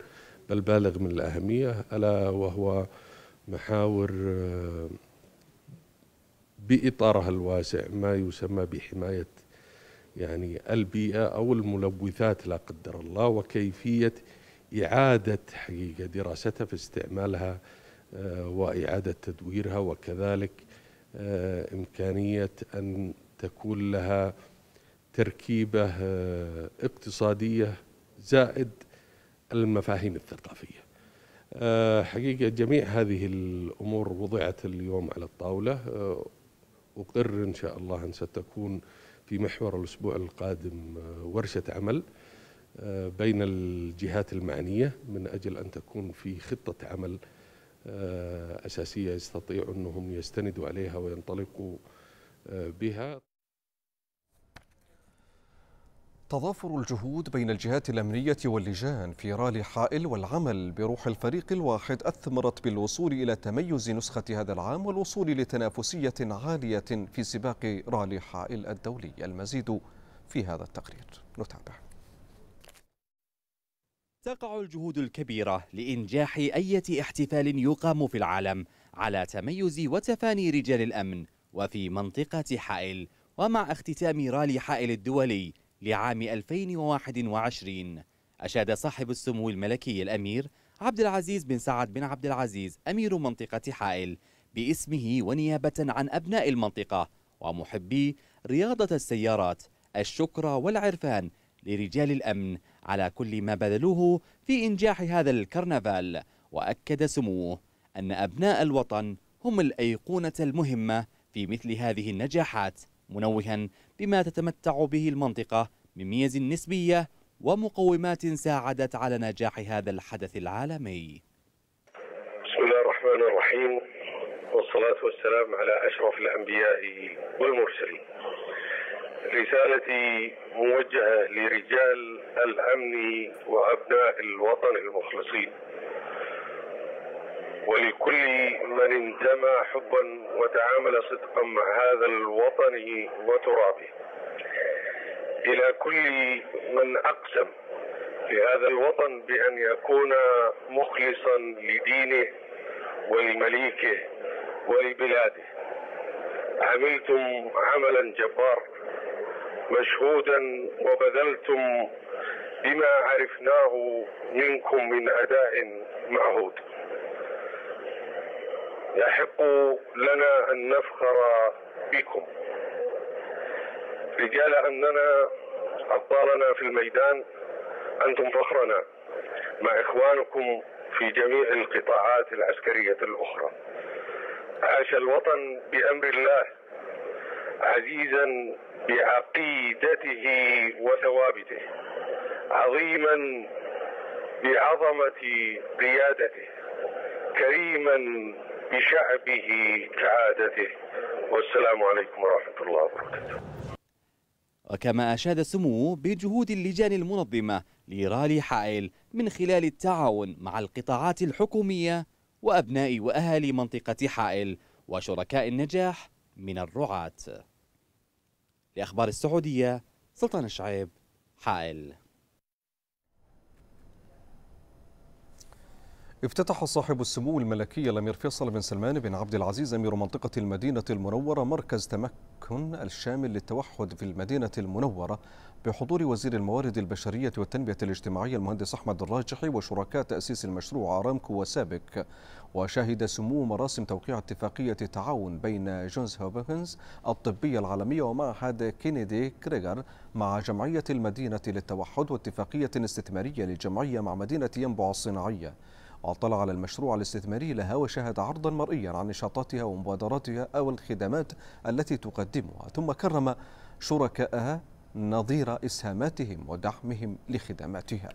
بل بالغ من الأهمية ألا وهو محاور بإطارها الواسع ما يسمى بحماية يعني البيئة أو الملوثات لا قدر الله وكيفية إعادة حقيقة دراستها في استعمالها وإعادة تدويرها وكذلك إمكانية أن تكون لها تركيبة اقتصادية زائد المفاهيم الثقافية. حقيقة جميع هذه الأمور وضعت اليوم على الطاولة. أقر إن شاء الله أن ستكون في محور الأسبوع القادم ورشة عمل بين الجهات المعنية من أجل أن تكون في خطة عمل أساسية يستطيعوا أنهم يستندوا عليها وينطلقوا بها. تضافر الجهود بين الجهات الأمنية واللجان في رالي حائل والعمل بروح الفريق الواحد أثمرت بالوصول إلى تميز نسخة هذا العام والوصول لتنافسية عالية في سباق رالي حائل الدولي. المزيد في هذا التقرير. نتابع. تقع الجهود الكبيرة لإنجاح أية احتفال يقام في العالم على تميز وتفاني رجال الأمن وفي منطقة حائل ومع اختتام رالي حائل الدولي لعام 2021 أشاد صاحب السمو الملكي الأمير عبد العزيز بن سعد بن عبد العزيز أمير منطقة حائل باسمه ونيابة عن أبناء المنطقة ومحبي رياضة السيارات الشكر والعرفان لرجال الأمن على كل ما بذلوه في إنجاح هذا الكرنفال. وأكد سموه أن أبناء الوطن هم الأيقونة المهمة في مثل هذه النجاحات. منوها بما تتمتع به المنطقة من ميز نسبية ومقومات ساعدت على نجاح هذا الحدث العالمي. بسم الله الرحمن الرحيم والصلاة والسلام على أشرف الأنبياء والمرسلين. رسالتي موجهة لرجال الأمن وأبناء الوطن المخلصين. ولكل من انتمى حبا وتعامل صدقا مع هذا الوطن وترابه. إلى كل من أقسم في هذا الوطن بأن يكون مخلصا لدينه ولمليكه ولبلاده. عملتم عملا جبار مشهودا وبذلتم بما عرفناه منكم من أداء معهود. يحق لنا أن نفخر بكم. رجال اننا أبطالنا في الميدان أنتم فخرنا. مع إخوانكم في جميع القطاعات العسكرية الأخرى. عاش الوطن بأمر الله عزيزا بعقيدته وثوابته عظيما بعظمة قيادته كريما بشعبه كعادته. والسلام عليكم ورحمة الله وبركاته. وكما أشاد سموه بجهود اللجان المنظمة لرالي حائل من خلال التعاون مع القطاعات الحكومية وأبناء وأهالي منطقة حائل وشركاء النجاح من الرعاة. لأخبار السعودية سلطان الشعيب حائل. افتتح صاحب السمو الملكي الأمير فيصل بن سلمان بن عبد العزيز أمير منطقة المدينة المنورة مركز تمكن الشامل للتوحد في المدينة المنورة بحضور وزير الموارد البشرية والتنميه الاجتماعيه المهندس أحمد الراجحي وشركاء تأسيس المشروع أرامكو وسابك. وشهد سمو مراسم توقيع اتفاقية تعاون بين جونز هوبكنز الطبية العالمية ومعهد كينيدي كريغر مع جمعية المدينة للتوحد واتفاقية استثمارية للجمعيه مع مدينة ينبع الصناعية. واطلع على المشروع الاستثماري لها وشاهد عرضا مرئيا عن نشاطاتها ومبادراتها أو الخدمات التي تقدمها ثم كرم شركائها نظير إسهاماتهم ودعمهم لخدماتها.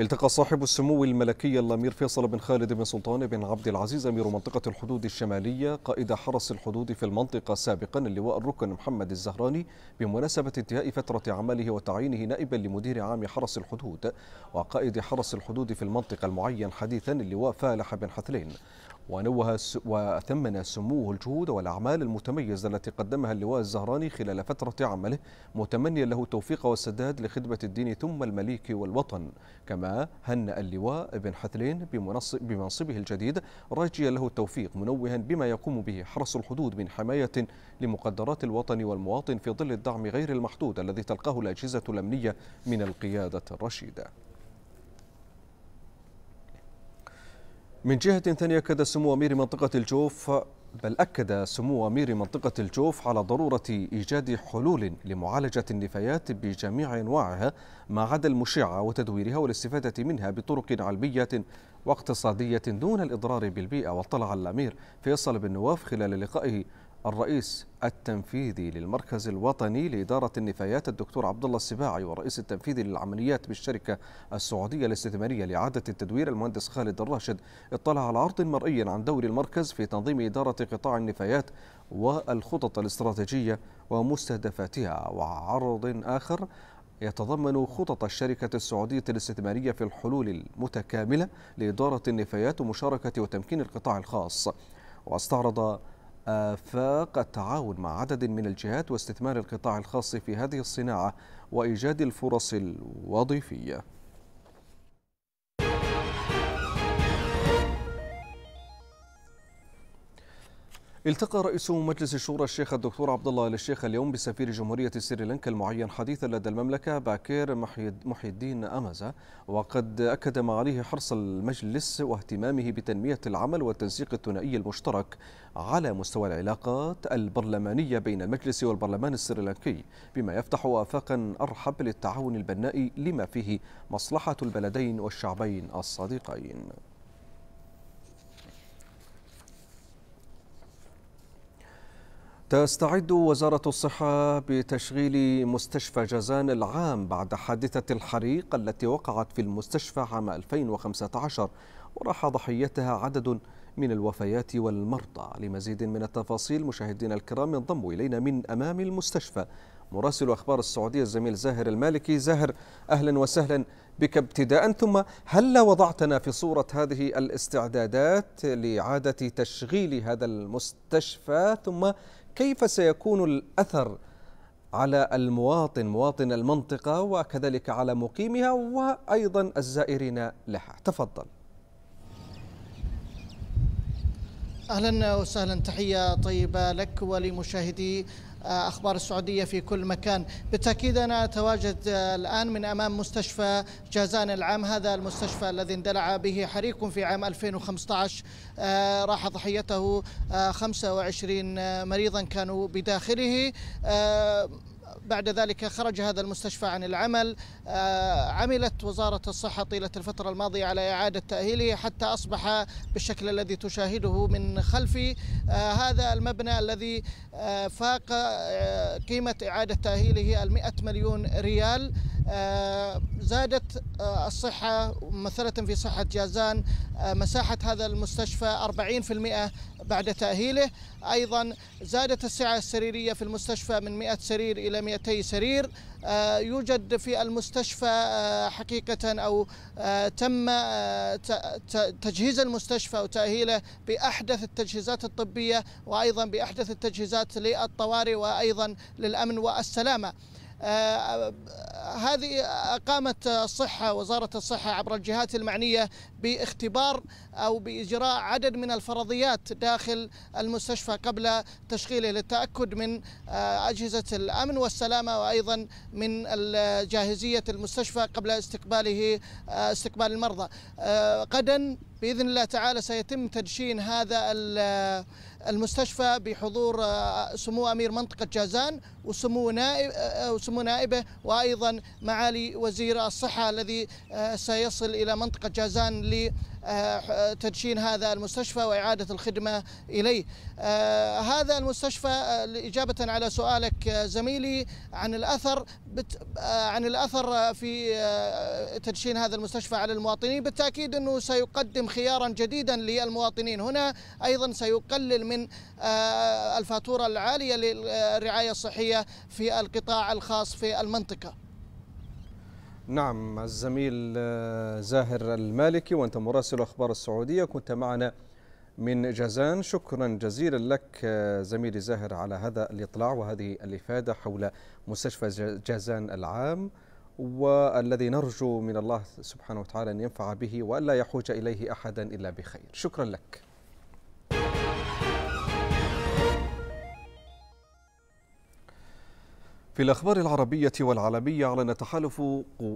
التقى صاحب السمو الملكي الامير فيصل بن خالد بن سلطان بن عبد العزيز أمير منطقة الحدود الشمالية قائد حرس الحدود في المنطقة سابقا اللواء الركن محمد الزهراني بمناسبة انتهاء فترة عمله وتعيينه نائبا لمدير عام حرس الحدود وقائد حرس الحدود في المنطقة المعين حديثا اللواء فالح بن حثلين ونوه وثمن سموه الجهود والأعمال المتميزة التي قدمها اللواء الزهراني خلال فترة عمله متمنيا له التوفيق والسداد لخدمة الدين ثم المليك والوطن. كما هنأ اللواء بن حثلين بمنصبه الجديد راجيا له التوفيق منوها بما يقوم به حرس الحدود من حماية لمقدرات الوطن والمواطن في ظل الدعم غير المحدود الذي تلقاه الأجهزة الأمنية من القيادة الرشيدة. من جهة ثانية أكد سمو أمير منطقة الجوف بل أكد سمو أمير منطقة الجوف على ضرورة إيجاد حلول لمعالجة النفايات بجميع أنواعها ما عدا المشعة وتدويرها والاستفادة منها بطرق علمية واقتصادية دون الإضرار بالبيئة واطلع الأمير فيصل بن نواف خلال لقائه. الرئيس التنفيذي للمركز الوطني لإدارة النفايات الدكتور عبد الله السباعي والرئيس التنفيذي للعمليات بالشركة السعودية الاستثمارية لإعادة التدوير المهندس خالد الراشد. اطلع على عرض مرئي عن دور المركز في تنظيم إدارة قطاع النفايات والخطط الاستراتيجية ومستهدفاتها. وعرض آخر يتضمن خطط الشركة السعودية الاستثمارية في الحلول المتكاملة لإدارة النفايات ومشاركة وتمكين القطاع الخاص. واستعرض آفاق التعاون مع عدد من الجهات واستثمار القطاع الخاص في هذه الصناعة وإيجاد الفرص الوظيفية. التقى رئيس مجلس الشورى الشيخ الدكتور عبد الله الشيخ اليوم بسفير جمهورية سريلانكا المعين حديثا لدى المملكة باكير محي الدين أمازا وقد أكد معاليه حرص المجلس واهتمامه بتنمية العمل والتنسيق الثنائي المشترك على مستوى العلاقات البرلمانية بين المجلس والبرلمان السريلانكي بما يفتح آفاقا أرحب للتعاون البناء لما فيه مصلحة البلدين والشعبين الصديقين. تستعد وزارة الصحة بتشغيل مستشفى جازان العام بعد حادثة الحريق التي وقعت في المستشفى عام 2015 وراح ضحيتها عدد من الوفيات والمرضى. لمزيد من التفاصيل مشاهدينا الكرام ينضم إلينا من أمام المستشفى. مراسل أخبار السعودية الزميل زاهر المالكي. زاهر أهلا وسهلا بك ابتداء ثم هل وضعتنا في صورة هذه الاستعدادات لإعادة تشغيل هذا المستشفى؟ ثم كيف سيكون الأثر على المواطن مواطن المنطقة وكذلك على مقيمها وأيضا الزائرين لها؟ تفضل. أهلا وسهلا تحية طيبة لك ولمشاهدي أخبار السعودية في كل مكان. بالتأكيد أنا أتواجد الآن من أمام مستشفى جازان العام. هذا المستشفى الذي اندلع به حريق في عام 2015 راح ضحيته 25 مريضا كانوا بداخله. بعد ذلك خرج هذا المستشفى عن العمل عملت وزارة الصحة طيلة الفترة الماضية على إعادة تأهيله حتى أصبح بالشكل الذي تشاهده من خلفي. هذا المبنى الذي فاق قيمة إعادة تأهيله المئة مليون ريال. زادت الصحة ممثلة في صحة جازان مساحة هذا المستشفى 40% بعد تأهيله. أيضا زادت السعة السريرية في المستشفى من 100 سرير إلى 200 سرير. يوجد في المستشفى حقيقة أو تم تجهيز المستشفى وتأهيله بأحدث التجهيزات الطبية وأيضا بأحدث التجهيزات للطوارئ وأيضا للأمن والسلامة. آه هذه أقامت الصحة وزارة الصحة عبر الجهات المعنية باختبار أو بإجراء عدد من الفرضيات داخل المستشفى قبل تشغيله للتأكد من آه أجهزة الأمن والسلامة وأيضا من جاهزية المستشفى قبل استقباله آه استقبال المرضى. غدا بإذن الله تعالى سيتم تدشين هذا المستشفى بحضور سمو أمير منطقة جازان وسمو نائب وسمو نائبه وأيضا معالي وزير الصحة الذي سيصل إلى منطقة جازان تدشين هذا المستشفى وإعادة الخدمة إليه. آه هذا المستشفى إجابة على سؤالك زميلي عن الأثر آه عن الأثر في آه تدشين هذا المستشفى على المواطنين. بالتأكيد أنه سيقدم خيارا جديدا للمواطنين هنا. أيضا سيقلل من الفاتورة العالية للرعاية الصحية في القطاع الخاص في المنطقة. نعم الزميل زاهر المالكي وأنت مراسل أخبار السعودية. كنت معنا من جازان. شكرا جزيلا لك زميلي زاهر على هذا الإطلاع وهذه الإفادة حول مستشفى جازان العام والذي نرجو من الله سبحانه وتعالى أن ينفع به والا يحوج إليه احدا إلا بخير. شكرا لك. في الأخبار العربية والعالمية أعلن تحالف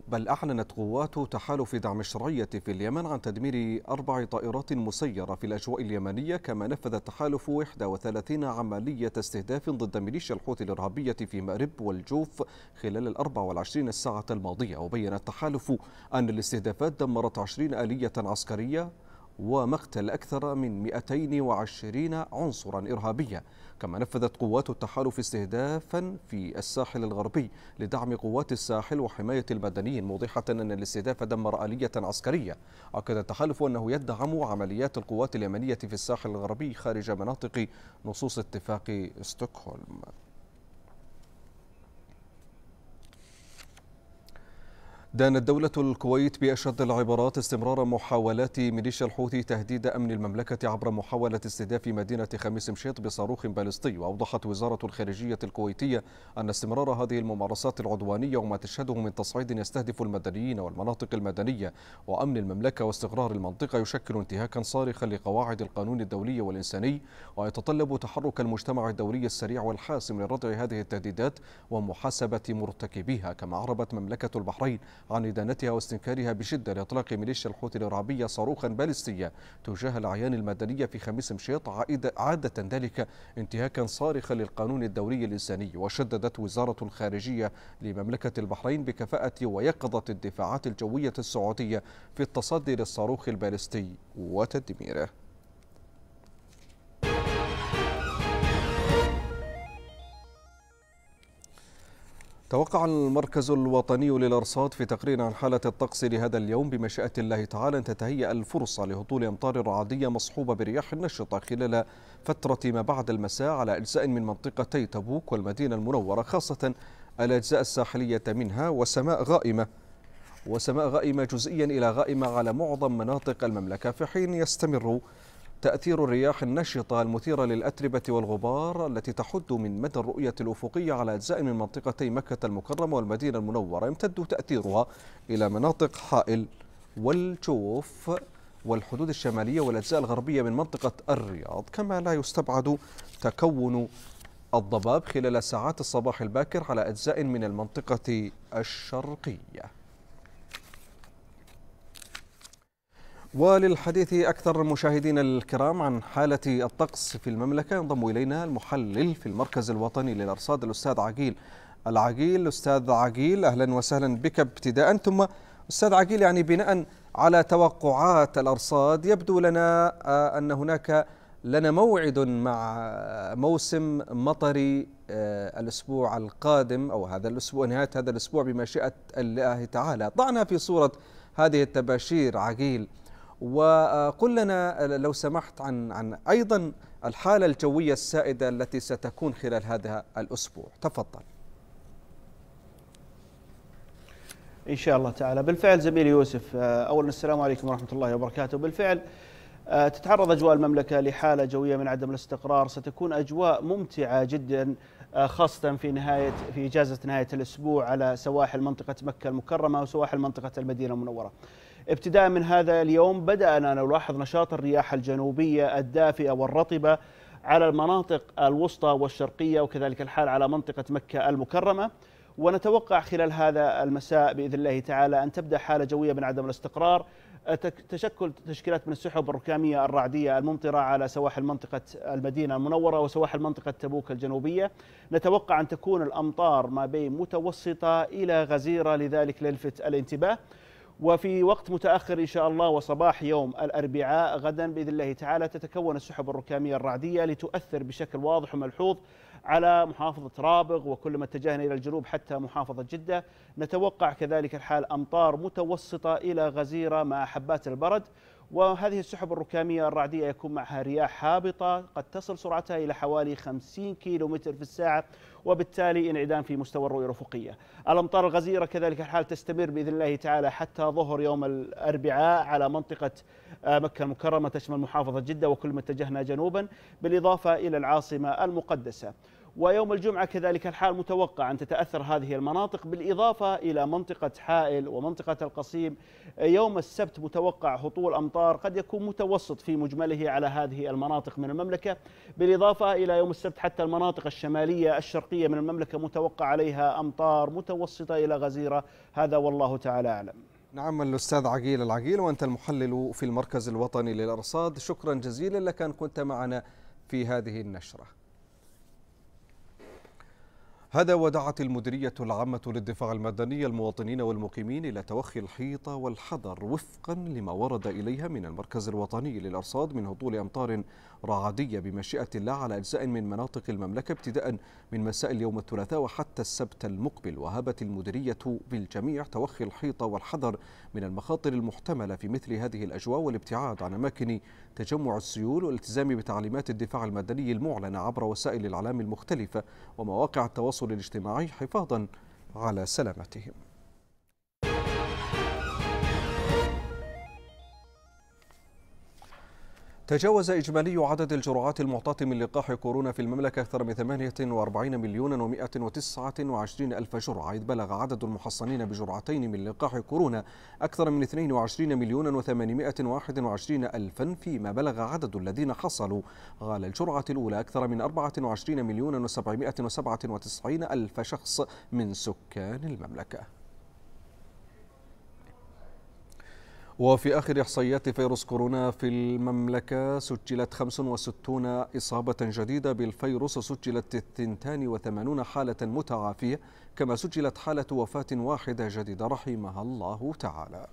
بل أعلنت قوات تحالف دعم الشرعية في اليمن عن تدمير أربع طائرات مسيرة في الأجواء اليمنية كما نفذ التحالف 31 عملية استهداف ضد ميليشيا الحوثي الإرهابية في مأرب والجوف خلال ال 24 ساعة الماضية. وبين التحالف أن الاستهدافات دمرت 20 آلية عسكرية ومقتل أكثر من 220 عنصرا إرهابيا كما نفذت قوات التحالف استهدافا في الساحل الغربي لدعم قوات الساحل وحماية المدنيين موضحة أن الاستهداف دمر آلية عسكرية. أكد التحالف أنه يدعم عمليات القوات اليمنية في الساحل الغربي خارج مناطق نصوص اتفاق ستوكهولم. دانت دولة الكويت بأشد العبارات استمرار محاولات ميليشيا الحوثي تهديد أمن المملكة عبر محاولة استهداف مدينة خميس مشيط بصاروخ باليستي. وأوضحت وزارة الخارجية الكويتية أن استمرار هذه الممارسات العدوانية وما تشهده من تصعيد يستهدف المدنيين والمناطق المدنية وأمن المملكة واستقرار المنطقة يشكل انتهاكا صارخا لقواعد القانون الدولي والإنساني ويتطلب تحرك المجتمع الدولي السريع والحاسم لردع هذه التهديدات ومحاسبة مرتكبيها كما عربت مملكة البحرين عن إدانتها واستنكارها بشدة لإطلاق ميليشيا الحوثي الإرهابية صاروخا باليستيا. تجاه الأعيان المدنية في خميس مشيط عادة ذلك انتهاكا صارخا للقانون الدولي الإنساني. وشددت وزارة الخارجية لمملكة البحرين بكفاءة ويقظة الدفاعات الجوية السعودية في التصدي للصاروخ الباليستي وتدميره. توقع المركز الوطني للأرصاد في تقرير عن حالة الطقس لهذا اليوم بمشيئة الله تعالى أن تتهيأ الفرصة لهطول أمطار رعدية مصحوبة برياح نشطة خلال فترة ما بعد المساء على أجزاء من منطقتي تبوك والمدينة المنورة خاصة الأجزاء الساحلية منها وسماء غائمة. وسماء غائمة جزئيا إلى غائمة على معظم مناطق المملكة في حين يستمر تأثير الرياح النشطة المثيرة للأتربة والغبار التي تحد من مدى الرؤية الأفقية على أجزاء من منطقتي مكة المكرمة والمدينة المنورة. يمتد تأثيرها إلى مناطق حائل والجوف والحدود الشمالية والأجزاء الغربية من منطقة الرياض كما لا يستبعد تكون الضباب خلال ساعات الصباح الباكر على أجزاء من المنطقة الشرقية. وللحديث أكثر مشاهدينا الكرام عن حالة الطقس في المملكة ينضم إلينا المحلل في المركز الوطني للأرصاد الأستاذ عقيل العقيل. أستاذ عقيل أهلا وسهلا بك ابتداء ثم أستاذ عقيل يعني بناء على توقعات الأرصاد يبدو لنا أن هناك لنا موعد مع موسم مطري آه، الأسبوع القادم أو هذا الأسبوع نهاية هذا الأسبوع بمشيئة الله تعالى. ضعنا في صورة هذه التباشير عقيل. وقل لنا لو سمحت عن عن أيضا الحالة الجوية السائدة التي ستكون خلال هذا الأسبوع. تفضل. إن شاء الله تعالى. بالفعل زميلي يوسف آه، أولا السلام عليكم ورحمة الله وبركاته. بالفعل آه، تتعرض أجواء المملكة لحالة جوية من عدم الاستقرار. ستكون أجواء ممتعة جدا آه، خاصة في نهاية في إجازة نهاية الأسبوع على سواحل منطقة مكة المكرمة وسواحل منطقة المدينة المنورة. ابتداء من هذا اليوم بدأنا نلاحظ نشاط الرياح الجنوبية الدافئة والرطبة على المناطق الوسطى والشرقية وكذلك الحال على منطقة مكة المكرمة. ونتوقع خلال هذا المساء بإذن الله تعالى أن تبدأ حالة جوية من عدم الاستقرار. تشكل تشكيلات من السحب الركامية الرعدية الممطرة على سواحل منطقة المدينة المنورة وسواحل منطقة تبوك الجنوبية. نتوقع أن تكون الأمطار ما بين متوسطة إلى غزيرة لذلك للفت الانتباه. وفي وقت متأخر إن شاء الله وصباح يوم الأربعاء غدا بإذن الله تعالى تتكون السحب الركامية الرعدية لتؤثر بشكل واضح وملحوظ على محافظة رابغ وكل ما اتجهنا إلى الجنوب حتى محافظة جدة. نتوقع كذلك الحال أمطار متوسطة إلى غزيرة مع حبات البرد. وهذه السحب الركامية الرعدية يكون معها رياح هابطة قد تصل سرعتها إلى حوالي 50 كيلو متر في الساعة وبالتالي انعدام في مستوى الرؤية الأفقية الأمطار الغزيرة كذلك الحال تستمر بإذن الله تعالى حتى ظهر يوم الأربعاء على منطقة آه، مكة المكرمة تشمل محافظة جدة وكل ما اتجهنا جنوبا بالإضافة إلى العاصمة المقدسة. ويوم الجمعة كذلك الحال متوقع أن تتأثر هذه المناطق بالإضافة إلى منطقة حائل ومنطقة القصيم. يوم السبت متوقع هطول أمطار قد يكون متوسط في مجمله على هذه المناطق من المملكة. بالإضافة إلى يوم السبت حتى المناطق الشمالية الشرقية من المملكة متوقع عليها أمطار متوسطة إلى غزيرة. هذا والله تعالى أعلم. نعم الأستاذ عقيل العقيل وأنت المحلل في المركز الوطني للأرصاد. شكرا جزيلا لك أن كنت معنا في هذه النشرة. هذا ودعت المديرية العامة للدفاع المدني المواطنين والمقيمين إلى توخي الحيطة والحذر وفقا لما ورد إليها من المركز الوطني للأرصاد من هطول أمطار رعدية بمشيئة الله على أجزاء من مناطق المملكة ابتداء من مساء اليوم الثلاثاء وحتى السبت المقبل. وهبت المديرية بالجميع توخي الحيطة والحذر من المخاطر المحتملة في مثل هذه الأجواء والابتعاد عن أماكن تجمع السيول والالتزام بتعليمات الدفاع المدني المعلنة عبر وسائل الإعلام المختلفة ومواقع التواصل الاجتماعي حفاظا على سلامتهم. تجاوز إجمالي عدد الجرعات المعطاة من لقاح كورونا في المملكة أكثر من 48 مليون و129 ألف جرعة إذ بلغ عدد المحصنين بجرعتين من لقاح كورونا أكثر من 22 مليون و821 ألفا فيما بلغ عدد الذين حصلوا. على الجرعة الأولى أكثر من 24 مليون و797 ألف شخص من سكان المملكة. وفي آخر إحصائيات فيروس كورونا في المملكة سجلت 65 إصابة جديدة بالفيروس سجلت 82 حالة متعافية كما سجلت حالة وفاة واحدة جديدة رحمها الله تعالى.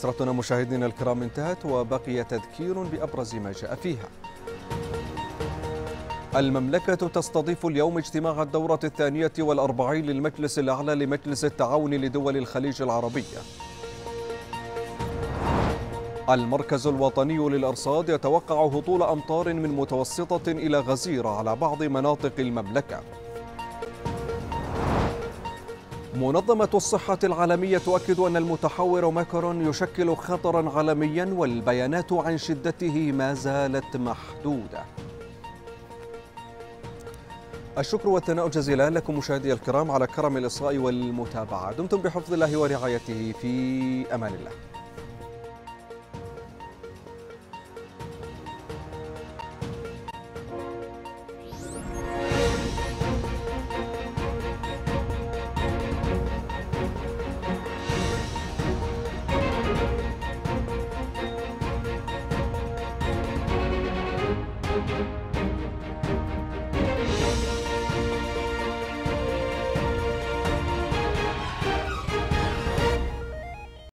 نشرتنا مشاهدينا الكرام انتهت وبقي تذكير بأبرز ما جاء فيها. المملكة تستضيف اليوم اجتماع الدورة الثانية والأربعين للمجلس الأعلى لمجلس التعاون لدول الخليج العربية. المركز الوطني للأرصاد يتوقع هطول أمطار من متوسطة إلى غزيرة على بعض مناطق المملكة. منظمة الصحة العالمية تؤكد أن المتحور ماكرون يشكل خطرا عالميا والبيانات عن شدته ما زالت محدودة. الشكر والثناء جزيلا لكم مشاهدي الكرام على كرم الإصغاء والمتابعة. دمتم بحفظ الله ورعايته. في أمان الله.